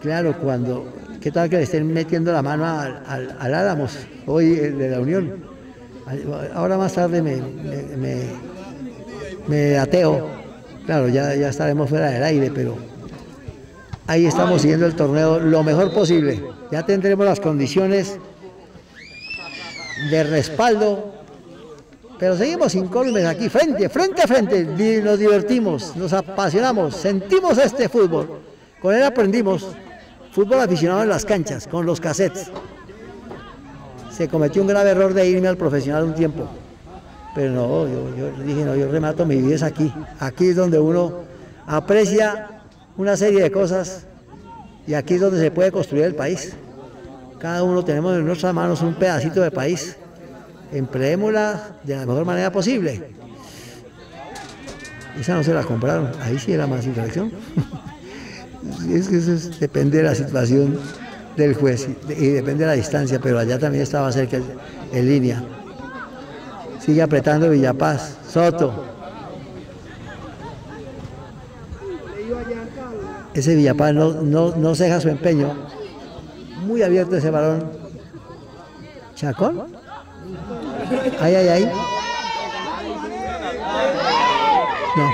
Claro, cuando, ¿qué tal que le estén metiendo la mano al, al- Álamos, hoy el de la Unión? Ahora más tarde me, me, me- me ateo, claro, ya, ya estaremos fuera del aire, pero ahí estamos siguiendo el torneo lo mejor posible. Ya tendremos las condiciones de respaldo, pero seguimos incólumes aquí, frente, frente a frente, nos divertimos, nos apasionamos, sentimos este fútbol. Con él aprendimos fútbol aficionado en las canchas, con los cassettes. Se cometió un grave error de irme al profesional un tiempo. Pero no, yo, yo dije, no, yo remato mi vida es aquí. Aquí es donde uno aprecia una serie de cosas y aquí es donde se puede construir el país. Cada uno tenemos en nuestras manos un pedacito de país. Empleémosla de la mejor manera posible. Esa no se la compraron, ahí sí era más infracción. (laughs) Es que eso es- depende de la situación del juez y depende de la distancia, pero allá también estaba cerca en línea. Sigue apretando Villapaz, Soto. Ese Villapaz no, no, no ceja su empeño. Muy abierto ese balón. ¿Chacón? Ahí, ahí, ahí. No.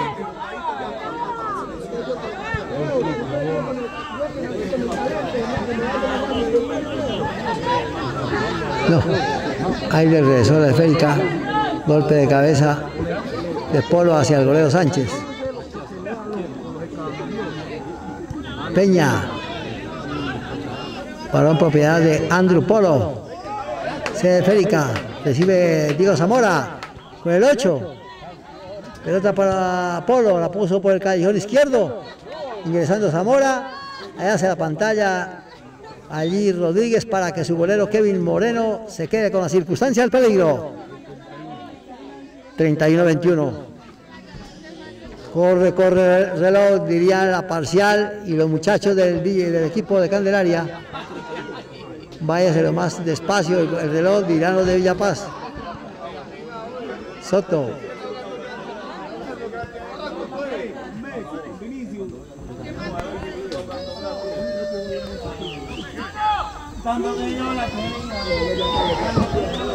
No. Ahí le regresó la esférica. Golpe de cabeza de Polo hacia el golero Sánchez. Peña. Balón propiedad de Andrew Polo. Se esférica. Recibe Diego Zamora con el 8. Pelota para Polo. La puso por el callejón izquierdo. Ingresando Zamora. Allá hacia la pantalla allí Rodríguez para que su golero Kevin Moreno se quede con la circunstancia del peligro. 31-21. Corre, corre el reloj, diría la parcial, y los muchachos del, del equipo de Candelaria. Váyase lo más despacio, el, el reloj dirán los de Villapaz. Soto.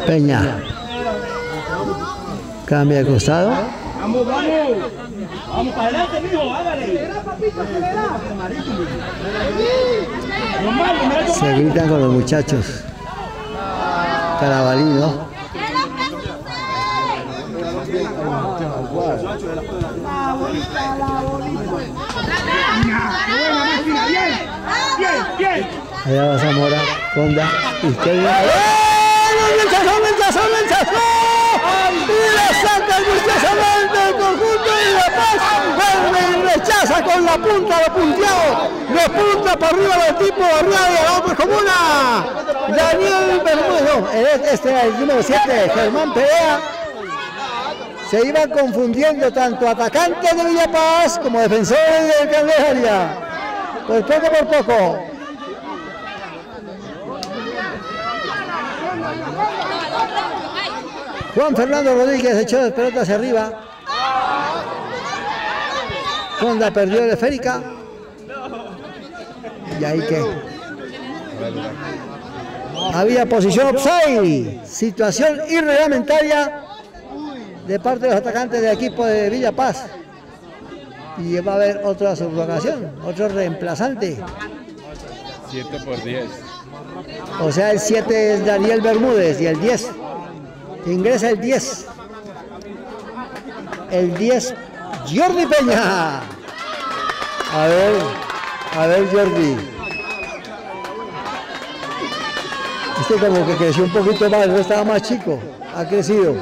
Peña. Cambia de costado. Vamos, vamos. Vamos para adelante, mijo, hágale. Se gritan con los muchachos. Bien, bien. Allá va Zamora. ¡Eh! ¡Menchazo, menchazo, menchazo! Y la saca el muchachamente del conjunto y la paz. Rechaza con la punta, lo punteado. Lo punta para arriba del tipo, arriba de la otra comuna. Daniel Bermúdez, este era el número 7, Germán Perea. Se iban confundiendo tanto atacantes de Villapaz como defensores de Candelaria. Por poco, por poco. Juan Fernando Rodríguez echó de pelota hacia arriba. Honda perdió la esférica. Y ahí que había posición offside. Situación irreglamentaria de parte de los atacantes del equipo de Villa Paz. Y va a haber otra subrogación, otro reemplazante. 7 por 10. O sea, el 7 es Daniel Bermúdez y el 10. Ingresa el 10. El 10, Jordi Peña. A ver, a ver Jordi. Este como que creció un poquito más, no estaba más chico. Ha crecido.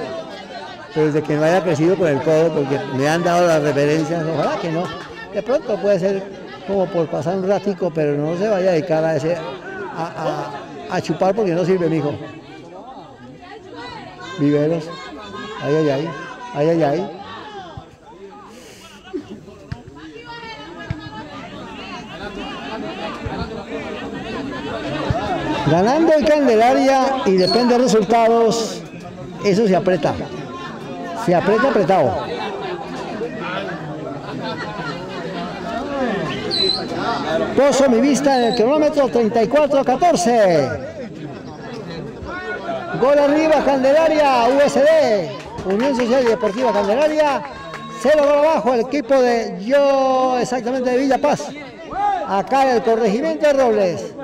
Pero desde que no haya crecido con el codo, porque me han dado las referencias, ojalá que no. De pronto puede ser como por pasar un ratico, pero no se vaya a dedicar a ese a, a- a chupar porque no sirve, mijo. Viveros. Ay, ay, ay. Ay, ay, ay. Ganando el Candelaria y depende de resultados, eso se aprieta. Se aprieta apretado. Pozo mi vista en el kilómetro 34-14. Gol arriba, Candelaria, USD, Unión Social y Deportiva Candelaria. Cero gol abajo, el equipo de yo, exactamente de Villa Paz. Acá el corregimiento de Robles.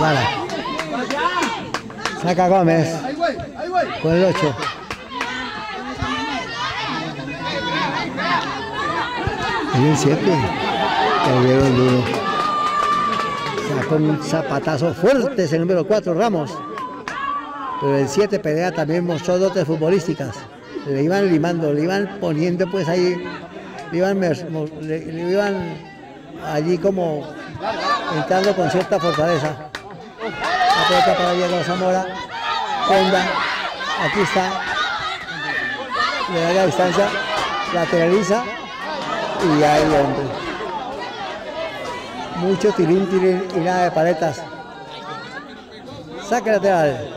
Vale. Saca Gómez. Con el 8. Y el 7. Que vieron duro. Sacó un zapatazo fuerte ese número 4, Ramos. Pero el 7 pelea también mostró dotes futbolísticas. Le iban limando, le iban poniendo pues ahí, le iban, le- le iban allí como entrando con cierta fortaleza. La pelota para Diego Zamora. Honda. Aquí está. Le da la distancia. Lateraliza. Y ahí hombre. Mucho tirín, tirín y nada de paletas. Saque lateral.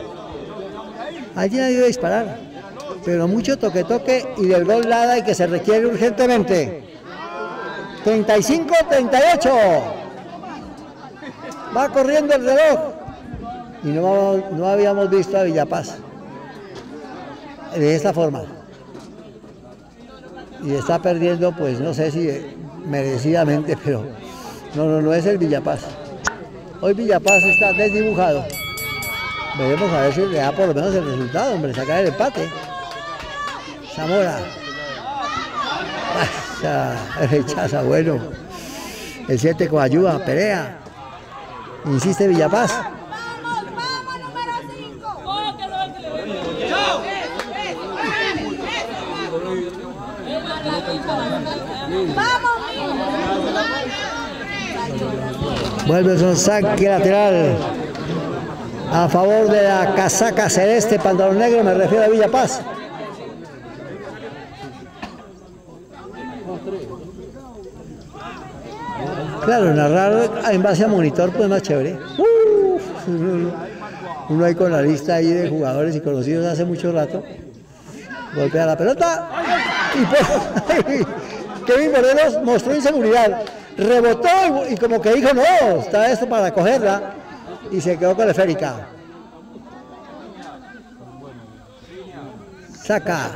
Allí nadie iba a disparar. Pero mucho toque toque y del gol nada y que se requiere urgentemente. 35-38. Va corriendo el reloj. Y no, no habíamos visto a Villapaz de esta forma. Y está perdiendo, pues no sé si merecidamente, (laughs) pero no, no, no es el Villapaz. Hoy Villapaz está desdibujado. Veremos a ver si le da por lo menos el resultado, hombre, sacar el empate. Zamora. Rechaza, bueno. El 7 con ayuda, pelea. Insiste Villapaz. ¡Vamos, vamos, número 5! ¡Vamos, Vuelve un saque lateral a favor de la casaca celeste, pantalón negro, me refiero a Villa Claro, narrar en base a monitor pues más chévere. Uno, uno ahí con la lista ahí de jugadores y conocidos hace mucho rato. Golpea la pelota y pues, (laughs) Kevin Morelos mostró inseguridad. Rebotó y, y como que dijo, no, está esto para cogerla. Y se quedó con la esférica. Saca.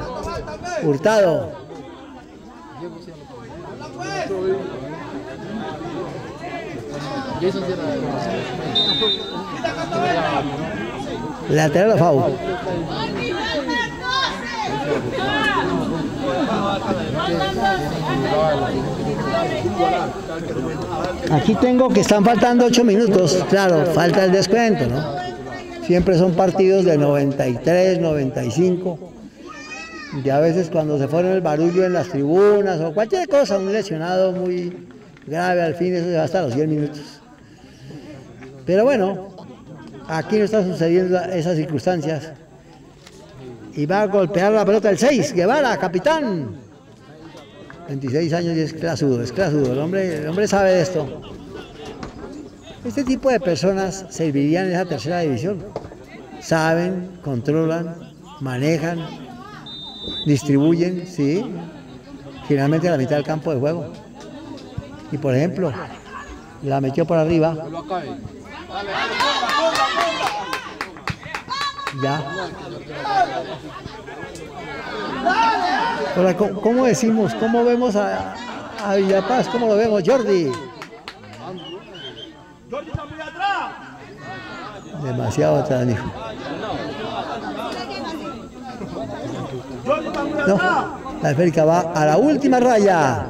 Hurtado. Lateral a foul. Aquí tengo que están faltando 8 minutos. Claro, falta el descuento, ¿no? Siempre son partidos de 93, 95. Y a veces cuando se fueron el barullo en las tribunas o cualquier cosa, un lesionado muy grave al fin, eso se va hasta los 100 minutos. Pero bueno, aquí no están sucediendo esas circunstancias. Y va a golpear la pelota el 6, Guevara, capitán. 26 años y es clasudo, es clasudo. El hombre, el hombre sabe de esto. Este tipo de personas servirían en esa tercera división. Saben, controlan, manejan, distribuyen, sí, finalmente la mitad del campo de juego. Y por ejemplo, la metió por arriba. Ya. Ahora, ¿cómo- ¿cómo decimos? ¿Cómo vemos a, a Villapaz? ¿Cómo lo vemos, Jordi? Demasiado atrás, hijo. No, la esférica va a la última raya.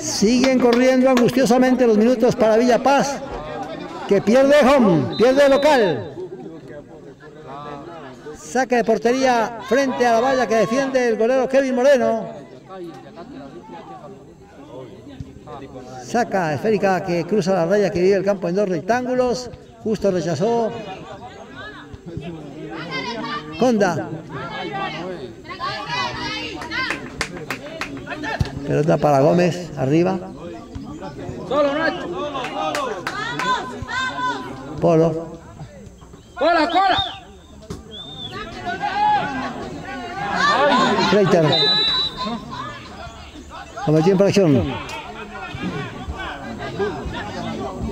Siguen corriendo angustiosamente los minutos para Villa Paz, que pierde home, pierde local. Saca de portería frente a la valla que defiende el golero Kevin Moreno. Saca esférica que cruza la raya que divide el campo en dos rectángulos. Justo rechazó. Conda. Pelota para Gómez, arriba. Solo, Nacho. Polo. Cola, cola. Reiter. Cometió infracción.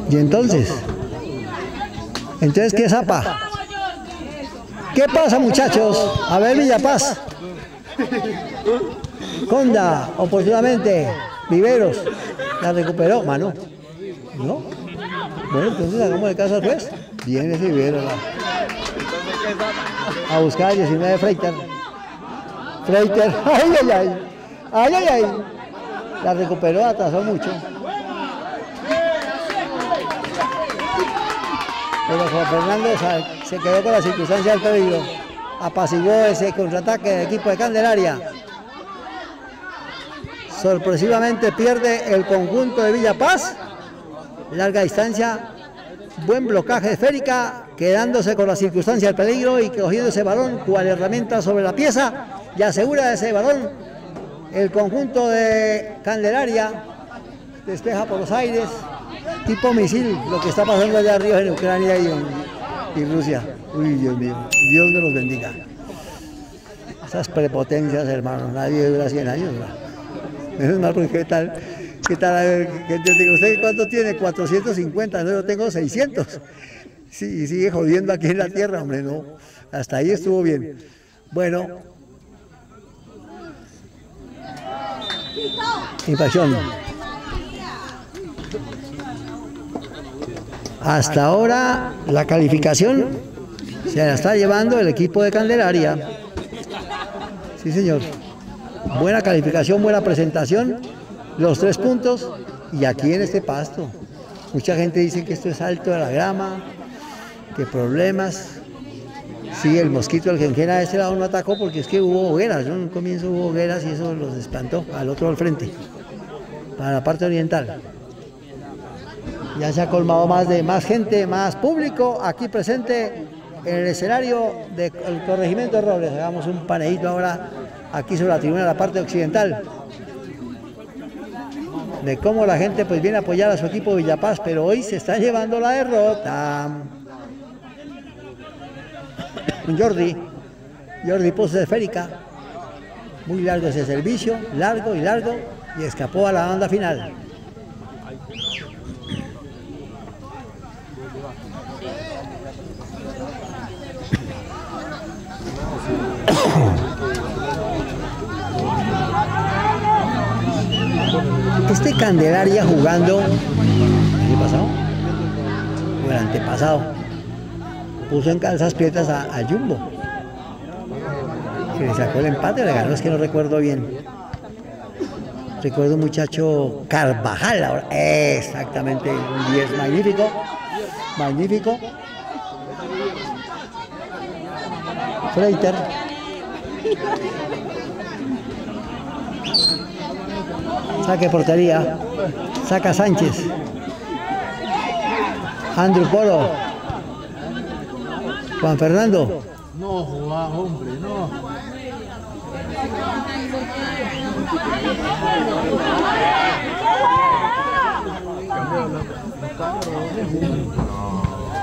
Y entonces. Entonces, ¿qué zapa? ¿Qué pasa, muchachos? A ver, Villapaz. Conda, oportunamente. Viveros. La recuperó, mano. ¿No? Bueno, entonces hagamos de caso al. Bien ese Vivero. ¿no? A buscar el 19 Freiter. Freiter. Ay, ay, ay. Ay, ay, ay. La recuperó, atrasó mucho. Pero Juan Fernando se quedó con la circunstancia del peligro. Apaciguó ese contraataque del equipo de Candelaria. Sorpresivamente pierde el conjunto de Villa Paz. Larga distancia, buen blocaje esférica, quedándose con la circunstancia del peligro y cogiendo ese balón cual herramienta sobre la pieza y asegura ese balón el conjunto de Candelaria. Despeja por los aires, tipo misil, lo que está pasando allá arriba en Ucrania y en Rusia. Uy, Dios mío, Dios me los bendiga. Esas prepotencias, hermano, nadie dura 100 años. Menos mal, porque qué tal, qué tal, a ver, que digo, ¿usted cuánto tiene? 450, no, yo tengo 600. Sí, y sigue jodiendo aquí en la tierra, hombre, no. Hasta ahí estuvo bien. Bueno. Infracción. Hasta ahora la calificación se la está llevando el equipo de Candelaria. Sí, señor. Buena calificación, buena presentación, los tres puntos y aquí en este pasto. Mucha gente dice que esto es alto de la grama, que problemas. Sí, el mosquito del Genjena de este lado no atacó porque es que hubo hogueras. ¿no? En un comienzo hubo hogueras y eso los espantó al otro al frente, para la parte oriental. Ya se ha colmado más de más gente, más público aquí presente en el escenario del corregimiento de Robles. Hagamos un paneíto ahora aquí sobre la tribuna la parte occidental de cómo la gente pues viene a apoyar a su equipo Villapaz, pero hoy se está llevando la derrota. Jordi, Jordi puso esférica, muy largo ese servicio, largo y largo, y escapó a la banda final. (coughs) Este Candelaria jugando, ¿el pasado? O el antepasado, puso en calzas prietas a, a Jumbo. Que le sacó el empate, le ganó, es que no recuerdo bien. Recuerdo un muchacho Carvajal ahora, exactamente, un 10 magnífico, magnífico. Freiter. Saque portería. Saca Sánchez. Andrew Polo. Juan Fernando. No, Juan, hombre, no.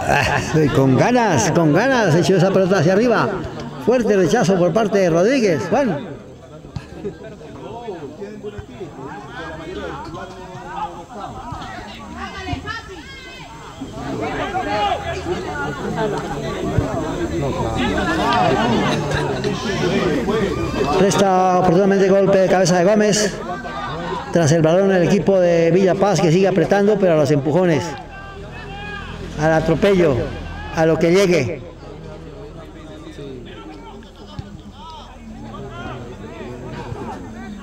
Ah, con ganas, con ganas, echó esa pelota hacia arriba. Fuerte rechazo por parte de Rodríguez. Juan. Resta oportunamente golpe de cabeza de Gómez. Tras el balón el equipo de Villa Paz que sigue apretando, pero a los empujones. Al atropello, a lo que llegue.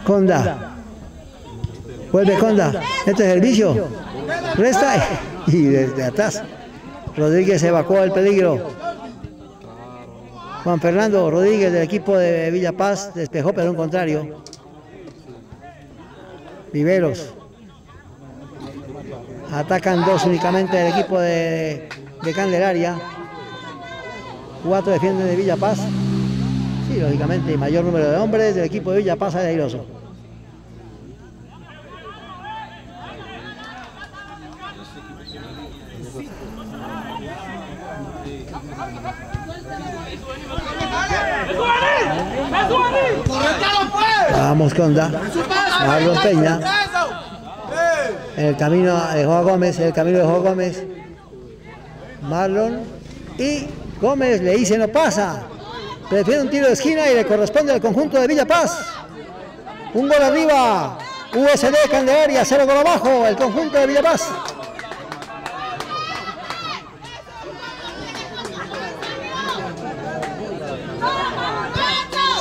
Conda. Vuelve Conda. Este es el vicio. Resta y desde atrás. Rodríguez evacuó el peligro. Juan Fernando Rodríguez del equipo de Villa Paz despejó, pero un contrario. Viveros. Atacan dos únicamente del equipo de, de Candelaria. Cuatro defienden de Villa Paz. Sí, lógicamente, mayor número de hombres del equipo de Villa Paz de airoso. Vamos Conda. Marlon Peña. En el camino de Joa Gómez, en el camino de Joa Gómez. Marlon. Y Gómez le dice no pasa. Prefiere un tiro de esquina y le corresponde al conjunto de Villa Paz. Un gol arriba. USD Candelaria, cero gol abajo. El conjunto de Villa Paz.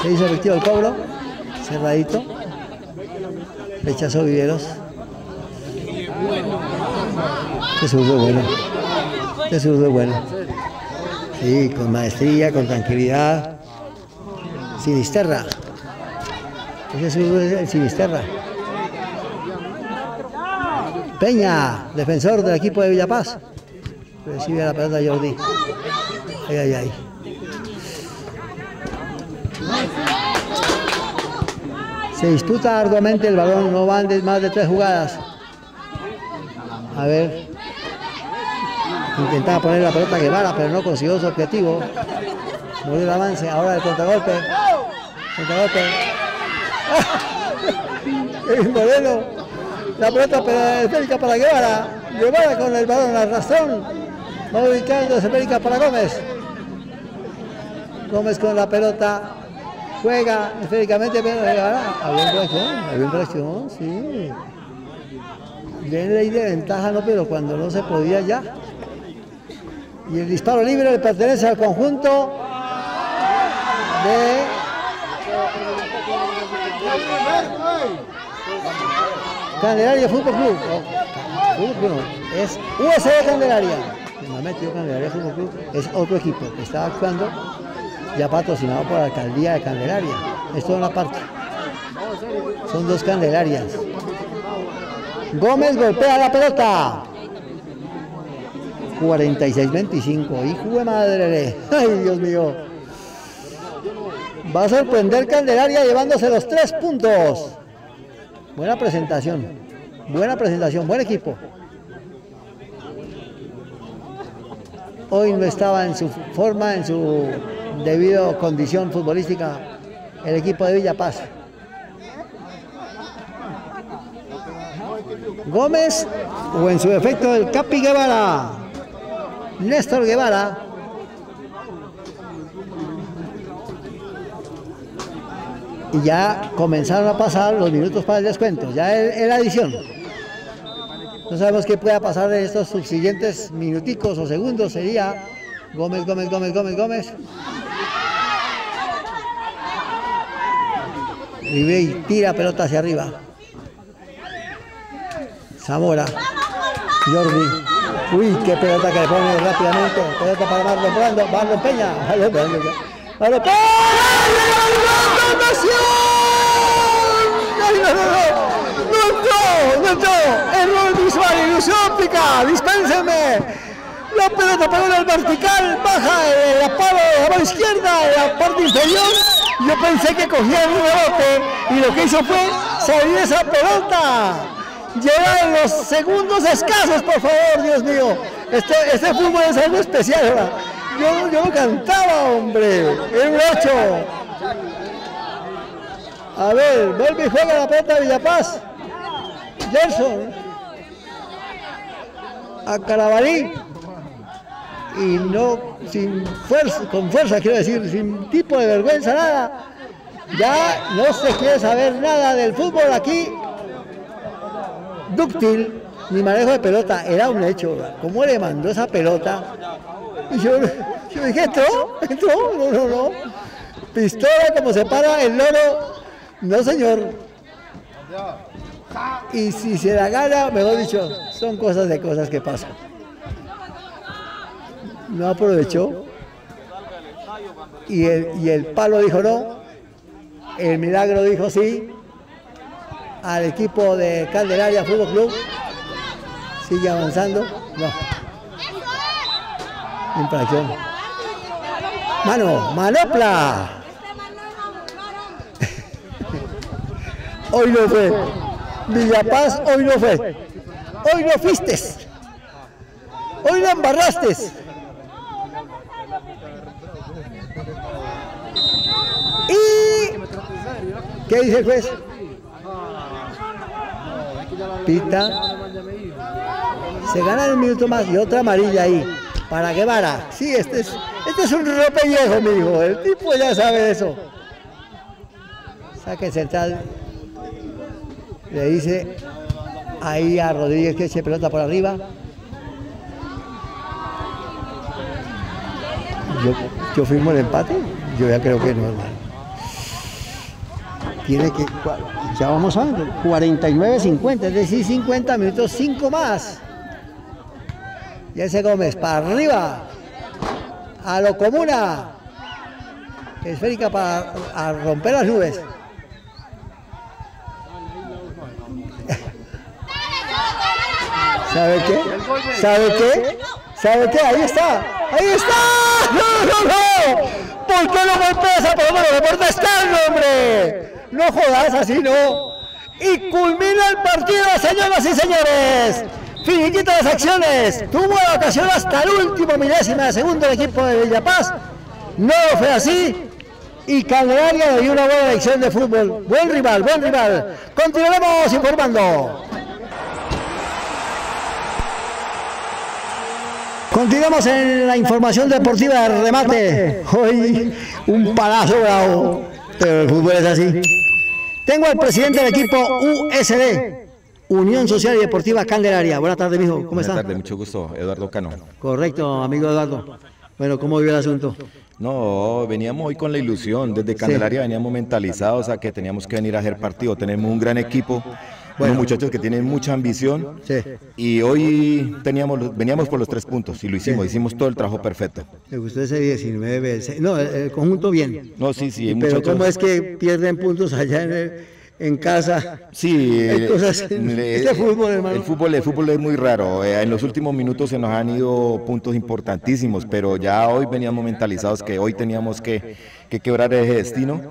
Se hizo efectivo el cobro, cerradito. Rechazó Viveros. Este zurdo bueno. Este zurdo bueno. Sí, con maestría, con tranquilidad. Sinisterra. Ese zurdo es el Sinisterra. Peña, defensor del equipo de Villapaz. Recibe la pelota Jordi. Ay, ay, ay. Se disputa arduamente el balón, no van de más de tres jugadas. A ver. Intentaba poner la pelota a Guevara, pero no consiguió su objetivo. Murió el avance, ahora el contragolpe. Contragolpe. (laughs) El Moreno. La pelota esférica para Guevara. Guevara con el balón al rastrón. Va ubicando esférica para Gómez. Gómez con la pelota juega esféricamente, pero había reacción, había reacción, sí. Viene ahí de ventaja, no, pero cuando no se podía ya. Y el disparo libre le pertenece al conjunto de Candelaria Fútbol Club. No, Fútbol Club no, es USB Candelaria. Me metido Candelaria Fútbol Club. Es otro equipo que está actuando ya patrocinado por la alcaldía de Candelaria. Es toda una parte. Son dos Candelarias. Gómez golpea la pelota. 46-25. Hijo de madre. (laughs) Ay, Dios mío. Va a sorprender Candelaria llevándose los tres puntos. Buena presentación. Buena presentación. Buen equipo. Hoy no estaba en su forma, en su debido condición futbolística, el equipo de Villa Paz. Gómez o en su defecto el Capi Guevara. Néstor Guevara. Y ya comenzaron a pasar los minutos para el descuento, ya es la adición. No sabemos qué pueda pasar en estos subsiguientes minuticos o segundos. Sería Gómez, Gómez, Gómez, Gómez, Gómez. Ribey tira pelota hacia arriba. Zamora. Jordi. Uy, qué pelota que le pone rápidamente. Pelota para Marlon Brando. Marlon Peña. Marlon Peña. Marlon Peña. ¡No, no, no! ¡No! ¡No! ¡Error visual! ¡Ilusión óptica! ¡Dispénsenme! La pelota para el vertical, baja la palo a la mano izquierda, la parte inferior, Yo pensé que cogía el rebote y lo que hizo fue salir esa pelota. Lleva en los segundos escasos, por favor, Dios mío. Este, este fútbol es algo especial. Yo, yo cantaba, hombre. Era un 8. A ver, vuelve y juega la pelota de Villapaz. Gerson. A Carabalí. Y no, sin fuerza, con fuerza quiero decir, sin tipo de vergüenza, nada. Ya no se quiere saber nada del fútbol aquí. Dúctil, ni manejo de pelota, era un hecho. ¿Cómo le mandó esa pelota? Y yo, yo dije, ¿entró? ¿Entró? No, no, no. Pistola como se para el loro. No, señor. Y si se la gana, mejor dicho, son cosas de cosas que pasan. No aprovechó. Y el, y el palo dijo no. El milagro dijo sí. Al equipo de Candelaria Fútbol Club. Sigue avanzando. No. Infracción. Mano, manopla. (laughs) Hoy no fue. Villapaz, hoy no fue. Hoy no fuiste. Hoy no embarraste. ¿Qué dice el juez? Pita. Se gana un minuto más y otra amarilla ahí. Para Guevara. Sí, este es, este es un rope viejo, mi hijo. El tipo ya sabe eso. Saque central. Le dice ahí a Rodríguez que eche pelota por arriba. Yo, yo firmo el empate. Yo ya creo que no, hermano. Tiene que. Ya vamos a ver. 49-50, es decir, 50 minutos, 5 más. Y ese Gómez para arriba. A lo comuna. Esférica para romper las nubes. ¿Sabe qué? ¿Sabe qué? ¿Sabe qué? Ahí está. Ahí está. No, no, no. ¿Por qué no golpeas a Paloma? No deporta escando, hombre. No jodas así, no. Y culmina el partido, señoras y señores. Finiquito las acciones. Tuvo la ocasión hasta el último milésima de segundo el equipo de Villapaz. No fue así. Y Candelaria dio una buena elección de fútbol. Buen rival, buen rival. Continuaremos informando. Continuamos en la información deportiva de remate. Hoy un palazo bravo, pero el fútbol es así. Tengo al presidente del equipo USD, Unión Social y Deportiva Candelaria. Buenas tardes, mijo. ¿Cómo Buenas está? tardes, mucho gusto. Eduardo Cano. Correcto, amigo Eduardo. Bueno, ¿cómo vio el asunto? No, veníamos hoy con la ilusión. Desde Candelaria veníamos mentalizados a que teníamos que venir a hacer partido. Tenemos un gran equipo, Bueno. unos muchachos que tienen mucha ambición. Sí. Y hoy teníamos, veníamos por los tres puntos y lo hicimos. Hicimos todo el trabajo perfecto. ¿Le gustó ese 19? el se- No, el, conjunto bien. No, sí, sí, hay Pero muchachos. ¿cómo es que pierden puntos allá en, el- en casa? Sí, Hay eh, eh, (laughs) este fútbol, hermano. El fútbol, el fútbol es muy raro. eh, En los últimos minutos se nos han ido puntos importantísimos, pero ya hoy veníamos mentalizados que hoy teníamos que, que quebrar ese destino.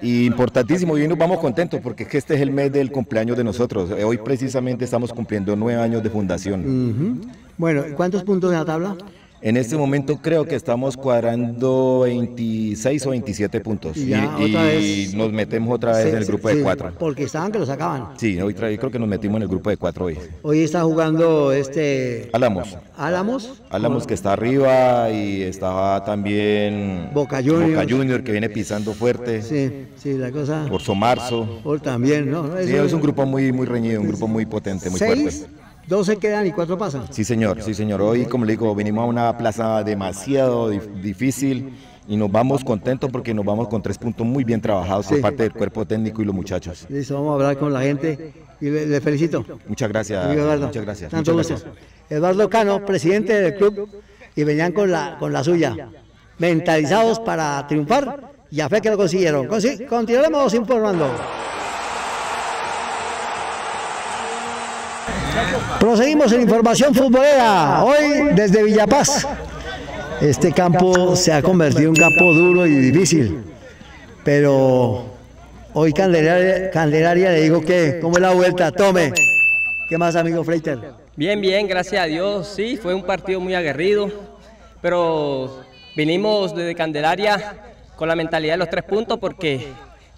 Y importantísimo, y nos vamos contentos porque es que este es el mes del cumpleaños de nosotros. Eh, Hoy precisamente estamos cumpliendo nueve años de fundación. Ujú. Bueno, ¿cuántos puntos en la tabla? En este momento creo que estamos cuadrando 26 o 27 puntos. Y nos metemos otra vez Sí, en el grupo sí, de cuatro. Porque estaban que lo sacaban. Sí, hoy creo que nos metimos en el grupo de cuatro hoy. Hoy está jugando este Álamos. Álamos. Álamos que está arriba y estaba también Boca Juniors. Boca Junior que viene pisando fuerte. Sí, sí, la cosa. Orso Marzo. Por también, ¿no? Sí, es un grupo muy, muy reñido, un grupo muy potente, muy Seis, fuerte. Doce quedan y cuatro pasan. Sí, señor, sí, señor. Hoy, como le digo, venimos a una plaza demasiado dif- difícil y nos vamos contentos porque nos vamos con tres puntos muy bien trabajados Sí. por parte del cuerpo técnico y los muchachos. Listo, vamos a hablar con la gente y le, le felicito. Muchas gracias. Eduardo. Muchas gracias. Tanto muchas gusto. gracias. Eduardo Cano, presidente del club, y venían con la, con la suya, mentalizados para triunfar y a fe que lo consiguieron. Consi- continuaremos informando. Proseguimos en información futbolera. Hoy desde Villapaz. Este campo se ha convertido en un campo duro y difícil. pero hoy Candelaria, Candelaria le digo que, ¿cómo es la vuelta? Tome. ¿Qué más, amigo Freiter? Bien, bien, gracias a Dios. Sí, fue un partido muy aguerrido, pero vinimos desde Candelaria con la mentalidad de los tres puntos porque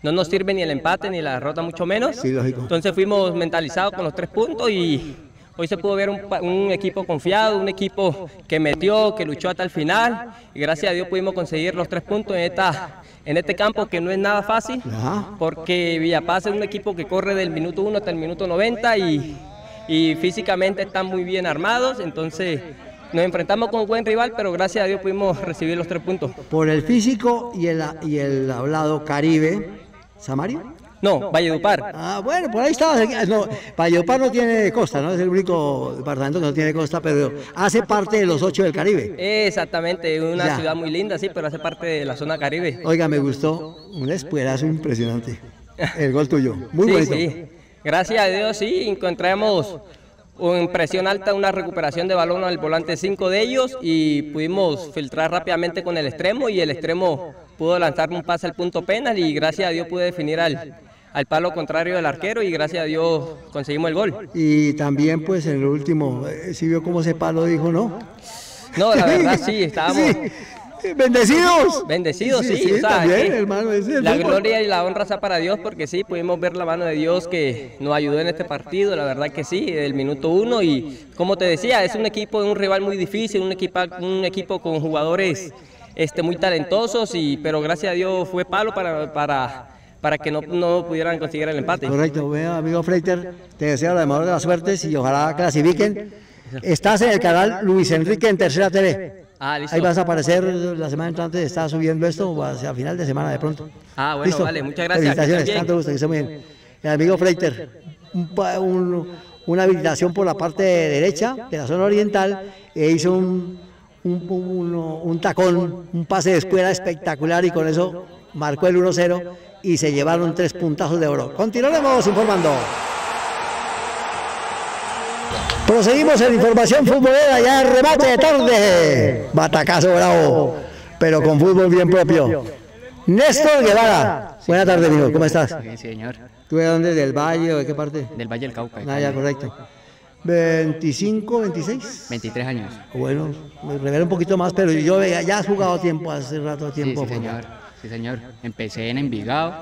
no nos sirve ni el empate ni la derrota, mucho menos. Sí, lógico. Entonces fuimos mentalizados con los tres puntos y hoy se pudo ver un, equipo confiado, un equipo que metió, que luchó hasta el final y gracias a Dios pudimos conseguir los tres puntos en, esta, en este campo que no es nada fácil porque Villapaz es un equipo que corre del minuto 1 hasta el minuto 90 y, y físicamente están muy bien armados, entonces nos enfrentamos con un buen rival, pero gracias a Dios pudimos recibir los tres puntos. Por el físico y el, y el hablado Caribe, ¿Samario? No, Valledupar. Ah, bueno, por ahí estaba. No, Valledupar no tiene costa, ¿no? Es el único departamento que no tiene costa, pero hace parte de los ocho del Caribe. Exactamente, una Ya. ciudad muy linda, sí, pero hace parte de la zona caribe. Oiga, me gustó un espuelazo impresionante. El gol tuyo, muy sí, bonito. sí. Gracias a Dios, sí, encontramos en presión alta una recuperación de balón al volante 5 de ellos y pudimos filtrar rápidamente con el extremo y el extremo pudo lanzar un pase al punto penal y gracias a Dios pude definir al, al palo contrario del arquero y gracias a Dios conseguimos el gol. Y también, pues, en el último, eh, ¿sí vio cómo ese palo dijo, no? No, la verdad (laughs) sí, estábamos Sí. Bendecidos. bendecidos, sí. o sea, también, hermano. la fútbol. gloria y la honra sea para Dios porque sí, pudimos ver la mano de Dios que nos ayudó en este partido, la verdad que sí, del minuto uno y como te decía, es un equipo, un rival muy difícil, un equipo, un equipo con jugadores este, muy talentosos, y, pero gracias a Dios fue palo para, para, para que no, no pudieran conseguir el empate. Correcto, bueno, amigo Freiter, te deseo la mejor de las suertes y ojalá clasifiquen. Estás en el canal Luis Enrique en Tercera TV. Ah, listo. Ahí vas a aparecer la semana entrante, estás subiendo esto o hacia final de semana de pronto. Ah, bueno, vale, muchas gracias, Felicitaciones, tanto gusto, que esté muy bien. El amigo Freiter, un pa- un- una habilitación por la parte derecha de la zona oriental e hizo un, un, un- un tacón, un pase de escuela espectacular y con eso marcó el 1-0 y se llevaron tres puntazos de oro. Continuaremos informando. Proseguimos en información futbolera, ya el remate de tarde. Batacazo bravo, pero con fútbol bien propio. Néstor Guevara, buena tarde, amigo, ¿cómo estás? Sí, señor. ¿Tú de dónde? ¿Del Valle o de qué parte? Del Valle del Cauca. Ah, ya, correcto. 25, 26. 23 años. Bueno, me revela un poquito más, pero yo veía, ya has jugado tiempo, hace rato Sí, tiempo. sí, señor. Sí, señor. Empecé en Envigado,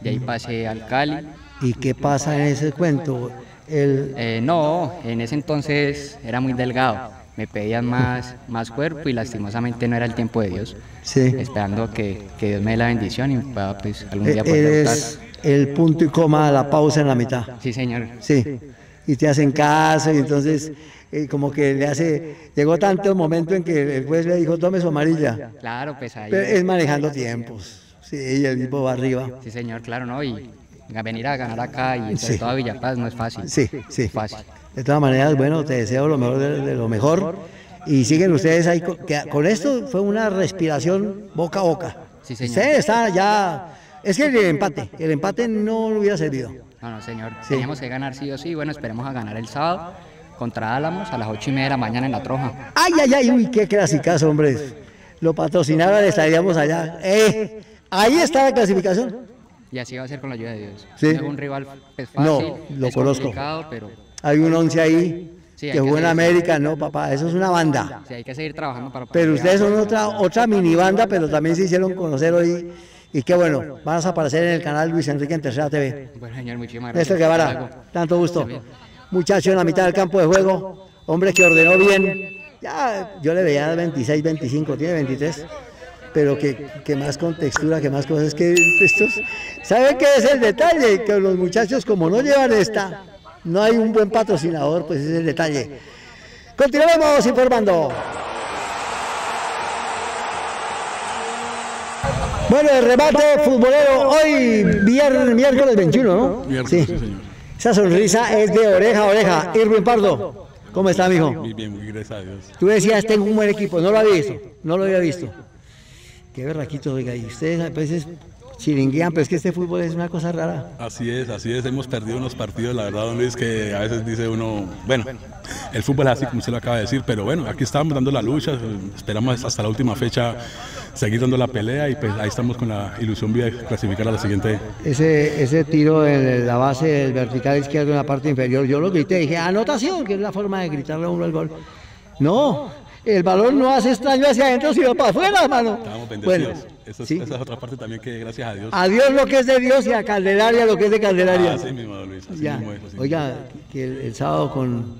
de ahí pasé al Cali. ¿Y qué pasa en ese cuento? El, Eh, no, en ese entonces era muy delgado. Me pedían más, más cuerpo y lastimosamente no era el tiempo de Dios. sí, Esperando que, que Dios me dé la bendición y pueda pues algún e- día poder eres debutar. el punto y coma, la pausa en la mitad. Sí, señor. Sí, y te hacen caso y entonces eh, como que le hace, llegó tanto momento en que el juez le dijo tome su amarilla, Claro, pues ahí. pero es manejando tiempos, sí, y el tipo va arriba. Sí, señor, claro, ¿no? Y venir a ganar acá y sobre Sí. todo a Villapaz no es fácil. Sí, sí. Fácil. De todas maneras, bueno, te deseo lo mejor de, de lo mejor y siguen ustedes ahí, con, que con esto fue una respiración boca a boca. Sí, señor. Ustedes están ya, es que el empate, el empate no hubiera servido. No, no, señor. Sí. Teníamos que ganar sí o sí. Bueno, esperemos a ganar el sábado contra Álamos a las ocho y media de la mañana en la Troja. Ay, ay, ay, uy, qué clasicazo, hombre. Lo patrocinaban, estaríamos allá. Eh, ahí está la clasificación. Y así va a ser con la ayuda de Dios. Sí. No es un rival pues, No, fácil, lo es conozco. pero Hay un once ahí Sí, que que jugó en. América, no, papá, eso es una banda. sí, hay que seguir trabajando para Pero ustedes son otra, otra mini banda, pero también se hicieron conocer hoy. Y qué bueno, van a aparecer en el canal Luis Enrique en Tercera TV. Bueno, señor, muchísimas gracias. Néstor Guevara, tanto gusto. Muchacho en la mitad del campo de juego, hombre que ordenó bien. Ya, yo le veía 26, 25, tiene 23. Pero que, que más con textura, que más cosas que estos. ¿Saben qué es el detalle? Que los muchachos, como no llevan esta, no hay un buen patrocinador, pues ese es el detalle. Continuaremos informando. Bueno, el remate futbolero hoy, viernes, miércoles 21, ¿no? Miércoles, sí, señor. Esa sonrisa es de oreja a oreja. Irving Pardo, ¿cómo está, mijo? Muy bien, muy gracias a Dios. Tú decías, tengo un buen equipo, no lo había visto, no lo había visto. Qué berraquito, oiga, y ustedes a veces chiringuean, pero es que este fútbol es una cosa rara. Así es, así es. Hemos perdido unos partidos, la verdad, don Luis, que a veces dice uno, bueno, el fútbol es así como usted lo acaba de decir, pero bueno, aquí estamos dando la lucha, esperamos hasta la última fecha seguir dando la pelea y pues ahí estamos con la ilusión de clasificar a la siguiente. Ese, ese tiro en la base del vertical izquierdo en la parte inferior, yo lo grité, dije, anotación, que es la forma de gritarle a uno el gol. No, el balón no hace extraño hacia adentro, sino para afuera, hermano. Estábamos bendecidos. Bueno, esa, es, sí. esa es otra parte también que gracias a Dios. A Dios lo que es de Dios y a Candelaria lo que es de Candelaria. Así mismo, Luis, así Ya. mismo es, así Oiga, que el, el sábado con...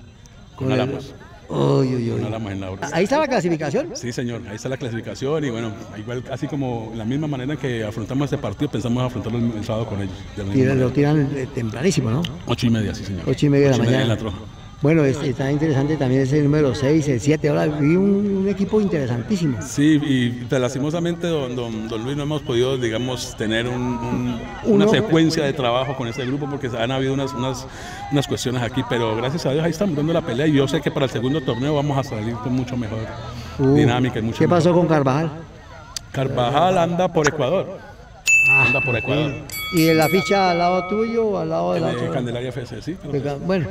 Con uy, uy. Con Álamos en la hora. Ahí está la clasificación. Sí, señor, ahí está la clasificación y bueno, igual así como la misma manera que afrontamos este partido, pensamos afrontarlo el, el sábado con ellos. de la misma Tiran- lo tiran tempranísimo, ¿no? Ocho y media, sí, señor. Ocho y media de la mañana. en la troja. Bueno, está interesante también ese número 6, el 7. Ahora vi un, un equipo interesantísimo. Sí, y lastimosamente, don, don, don Luis, no hemos podido, digamos, tener un- una secuencia de trabajo con este grupo porque han habido unas, unas, unas cuestiones aquí, pero gracias a Dios ahí estamos dando la pelea y yo sé que para el segundo torneo vamos a salir con mucho mejor Uh, dinámica y mucho ¿Qué pasó mejor. con Carvajal? Carvajal anda por Ecuador. anda por Ecuador. ¿Y en la ficha al lado tuyo o al lado de la de otra? Candelaria FC, sí. Bueno,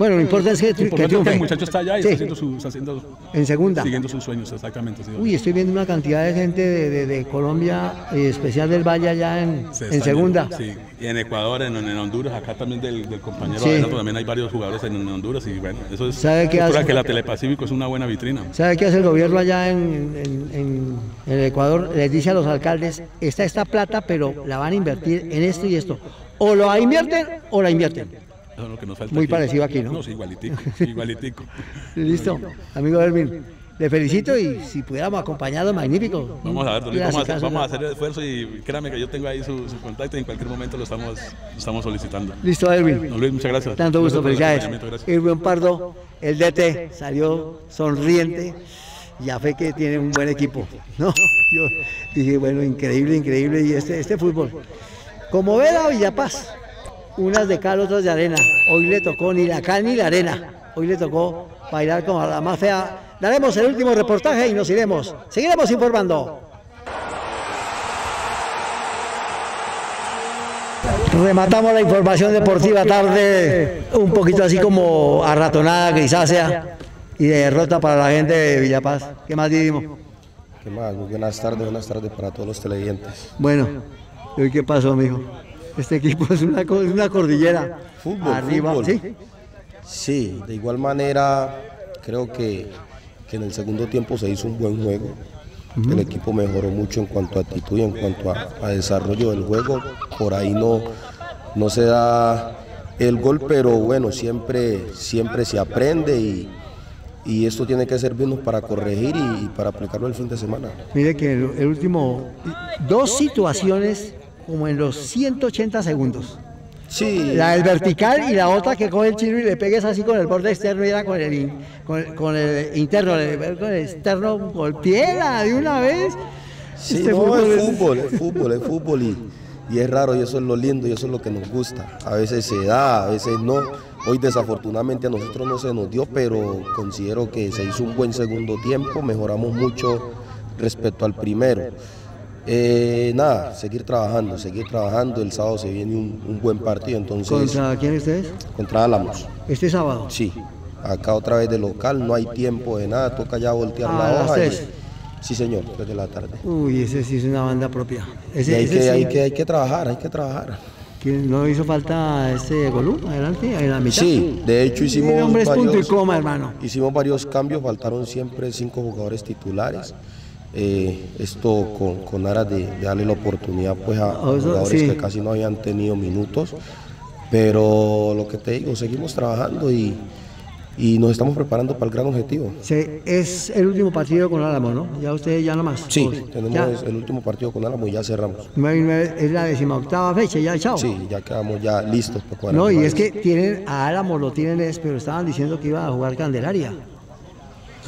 bueno, lo importante es que, Lo que importante es que el muchacho está allá y Sí, está haciendo su, está haciendo, en segunda. siguiendo sus sueños, exactamente. Uy, estoy viendo una cantidad de gente de, de- de Colombia, eh, especial del Valle allá en, Se en segunda. yendo, Sí, y en Ecuador, en, en Honduras, acá también del, del compañero Sí. También hay varios jugadores en, en Honduras y bueno, eso es ¿Sabe qué hace? que la Telepacífico es una buena vitrina. ¿Sabe qué hace el gobierno allá en, en- en- en el Ecuador? Les dice a los alcaldes, está esta plata, pero la van a invertir en esto y esto. O lo invierten o la invierten. Que nos falta Muy parecido aquí, ¿no? No, sí, igualitico, (laughs) igualitico. Listo, amigo Erwin. Le felicito y si pudiéramos acompañarlo, magnífico. Vamos a ver, don Luis, vamos a, hacer, Clasicazo. vamos a hacer el esfuerzo y créame que yo tengo ahí su, su contacto y en cualquier momento lo estamos, lo estamos solicitando. Listo, Erwin. Don Luis, muchas gracias. Tanto gusto, felicidades. Erwin Pardo, el DT, salió sonriente. Ya fe que tiene un buen equipo. No, (laughs) yo dije, bueno, increíble, increíble. Y este, este fútbol. Como ver a Villapaz, unas de cal, otras de arena. Hoy le tocó ni la cal ni la arena. Hoy le tocó bailar como la más fea. Daremos el último reportaje y nos iremos. Seguiremos informando. Rematamos la información deportiva tarde, un poquito así como arratonada, grisácea y de derrota para la gente de Villapaz. ¿Qué más dijimos? ¿Qué más? Muy buenas tardes, buenas tardes para todos los televidentes. Bueno, ¿y hoy qué pasó, mijo? Este equipo es una, es una cordillera. Fútbol, Arriba, fútbol. sí. Sí, de igual manera creo que, que en el segundo tiempo se hizo un buen juego. El equipo mejoró mucho en cuanto a actitud y en cuanto a, a desarrollo del juego. Por ahí no, no se da el gol, pero bueno, siempre, siempre se aprende y, y esto tiene que servirnos para corregir y, y para aplicarlo el fin de semana. Mire que el, el último, dos situaciones como en los 180 segundos. Sí, La del vertical y la otra que coge el chino y le pegues así con el borde externo y era con el, in- con, el- con el interno, con el externo golpeela de una vez. Sí, Este no, fútbol es es- fútbol, es fútbol, es fútbol y, y es raro y eso es lo lindo y eso es lo que nos gusta. A veces se da, a veces no. Hoy desafortunadamente a nosotros no se nos dio, pero considero que se hizo un buen segundo tiempo, mejoramos mucho respecto al primero. Eh, nada, seguir trabajando, seguir trabajando. El sábado se viene un, un buen partido, entonces ¿Contra quién ustedes? contra Álamos. Este sábado. Sí, acá otra vez de local, no hay tiempo de nada, toca ya voltear Ah, la hoja. sí, señor, tres de la tarde. Uy, ese sí es una banda propia. Y Ese, hay, ese que, sí. hay, que, hay que trabajar, hay que trabajar. ¿Que ¿No hizo falta este Golú adelante, en la mitad? Sí, de hecho hicimos El hombre es punto y coma, hermano. hicimos varios cambios, faltaron siempre cinco jugadores titulares. Eh, esto con, con aras de, de darle la oportunidad pues a, a Ah, jugadores sí. que casi no habían tenido minutos. Pero lo que te digo, seguimos trabajando y, y nos estamos preparando para el gran objetivo. Se- es el último partido con Álamo, ¿no? Ya ustedes ya nomás. Sí, Pues, tenemos ya. el último partido con Álamo y ya cerramos. Es la decimoctava fecha, ya, chao. Sí, ya quedamos ya listos. para No, y es que tienen a Álamo, lo tienen es, pero estaban diciendo que iba a jugar Candelaria.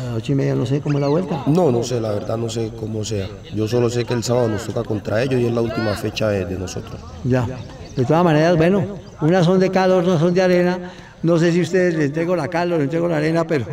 A las ocho y media, no sé cómo es la vuelta. No, no sé, la verdad no sé cómo sea. Yo solo sé que el sábado nos toca contra ellos y es la última fecha de, de nosotros. Ya. De todas maneras, bueno, unas son de cal, otras son de arena. No sé si ustedes les entrego la cal o les entrego la arena, pero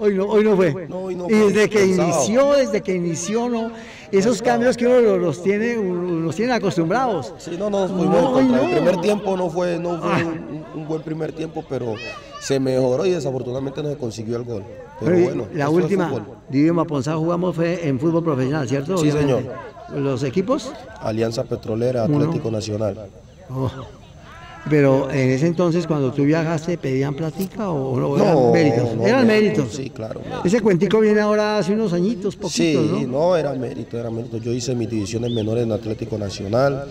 Hoy no, hoy no fue. No, hoy no y desde que inició, desde que inició, no. Esos cambios que uno los, tiene, los tiene acostumbrados. Sí, no, no, fuimos No, El primer tiempo no fue, no fue Ah. un, un buen primer tiempo, pero se mejoró y desafortunadamente no se consiguió el gol. Pero Pero bueno, la última. Didio Maponzá jugamos fue en fútbol profesional, ¿cierto? Sí, Obviamente. ¿Los equipos? Alianza Petrolera, Uno. Atlético Nacional. Oh. Pero en ese entonces, cuando tú viajaste, ¿pedían platica o no? No, eran méritos? no, eran no, méritos. Sí, claro. méritos. Ese cuentico viene ahora hace unos añitos, poquitos, Sí, ¿no? no, era mérito, era mérito. Yo hice mis divisiones menores en Atlético Nacional,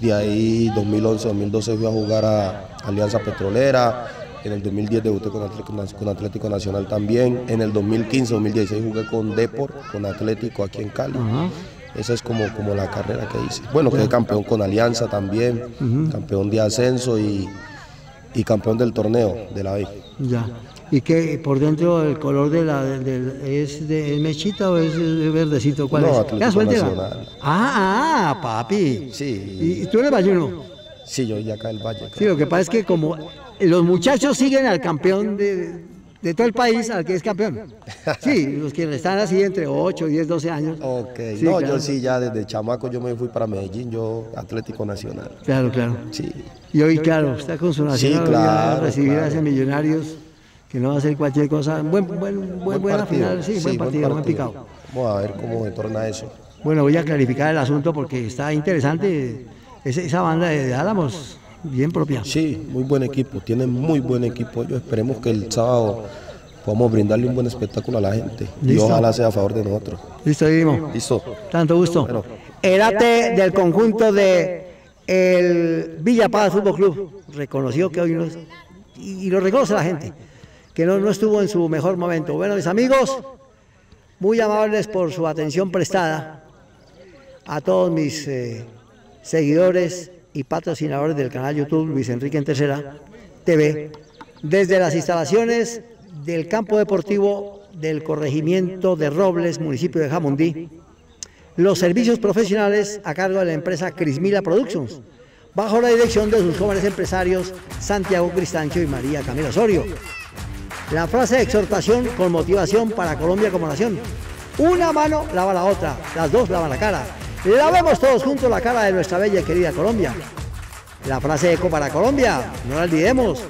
de ahí 2011-2012 fui a jugar a Alianza Petrolera, en el 2010 debuté con Atlético, con Atlético Nacional también, en el 2015-2016 jugué con Depor, con Atlético aquí en Cali. Esa es como, como la carrera que hice. Bueno, quedé campeón con Alianza también, campeón de ascenso y, y campeón del torneo de la B. Ya. ¿Y qué por dentro el color de la del- del- es de mechita o es de verdecito? ¿Cuál No, es? Atlético. Nacional. Ah, ah, papi. Sí. ¿Y tú eres bayuno? Sí, yo ya acá el Valle. Sí, lo que pasa es que como los muchachos siguen al campeón de, de todo el país, al que es campeón. Sí, los que están así entre 8, 10, 12 años. Ok, Sí, no, claro. yo sí, ya desde chamaco yo me fui para Medellín, yo Atlético Nacional. Claro, claro. Sí, Y hoy, claro, está con su nacional Sí, a claro, recibir a claro. ese Millonarios que no va a hacer cualquier cosa. Buen, buen, buen, buena partido. final, sí, buen partido, buen picado. Vamos a ver cómo se torna eso. Bueno, voy a clarificar el asunto porque está interesante esa, esa banda de Álamos, bien propia. Sí, muy buen equipo, tienen muy buen equipo. Yo esperemos que el sábado podamos brindarle un buen espectáculo a la gente y ojalá sea a favor de nosotros. Listo, Dimo. Listo. Tanto gusto. Bueno. El ate del conjunto de el Villa Paz Fútbol Club reconoció que hoy no es- y, y lo reconoce la gente, que no, no estuvo en su mejor momento. Bueno, mis amigos, muy amables por su atención prestada a todos mis eh, seguidores y patrocinadores del canal YouTube Luis Enrique en Tercera TV, desde las instalaciones del campo deportivo del corregimiento de Robles, municipio de Jamundí, los servicios profesionales a cargo de la empresa Crismila Productions, bajo la dirección de sus jóvenes empresarios Santiago Cristancho y María Camila Osorio. La frase de exhortación con motivación para Colombia como nación. Una mano lava la otra, las dos lavan la cara. Lavemos todos juntos la cara de nuestra bella y querida Colombia. La frase eco para Colombia, no la olvidemos.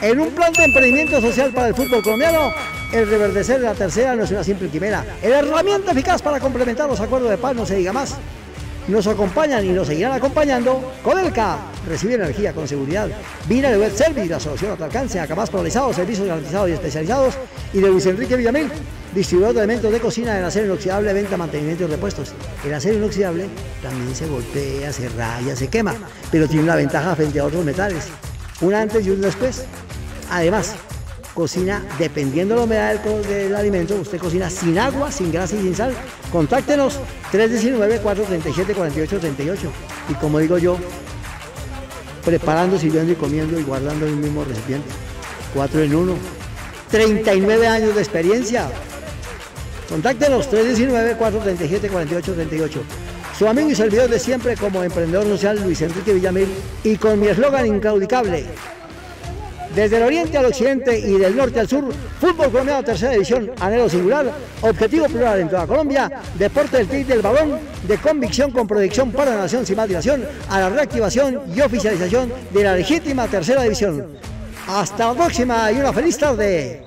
En un plan de emprendimiento social para el fútbol colombiano, el reverdecer de la tercera no es una simple quimera. El herramienta eficaz para complementar los acuerdos de paz no se diga más. Nos acompañan y nos seguirán acompañando. Codelca, recibe energía con seguridad. Vina de Web Service, la solución a tu alcance. Acabas personalizados, servicios garantizados y especializados. Y de Luis Enrique Villamil, distribuidor de elementos de cocina en acero inoxidable, venta, mantenimiento y repuestos. El acero inoxidable también se golpea, se raya, se quema, pero tiene una ventaja frente a otros metales. Un antes y un después. Además, cocina dependiendo de la humedad del, alimento, usted cocina sin agua, sin grasa y sin sal. Contáctenos 319-437-4838. Y como digo yo, preparando, sirviendo y comiendo y guardando en el mismo recipiente. 4 en 1. 39 años de experiencia. Contáctenos 319-437-4838. Su amigo y servidor de siempre como emprendedor social Luis Enrique Villamil y con mi eslogan inclaudicable. Desde el oriente al occidente y del norte al sur, fútbol colombiano tercera división, anhelo singular, objetivo plural en toda Colombia, deporte del tic del balón, de convicción con proyección para la nación sin más dilación, a la reactivación y oficialización de la legítima tercera división. Hasta la próxima y una feliz tarde.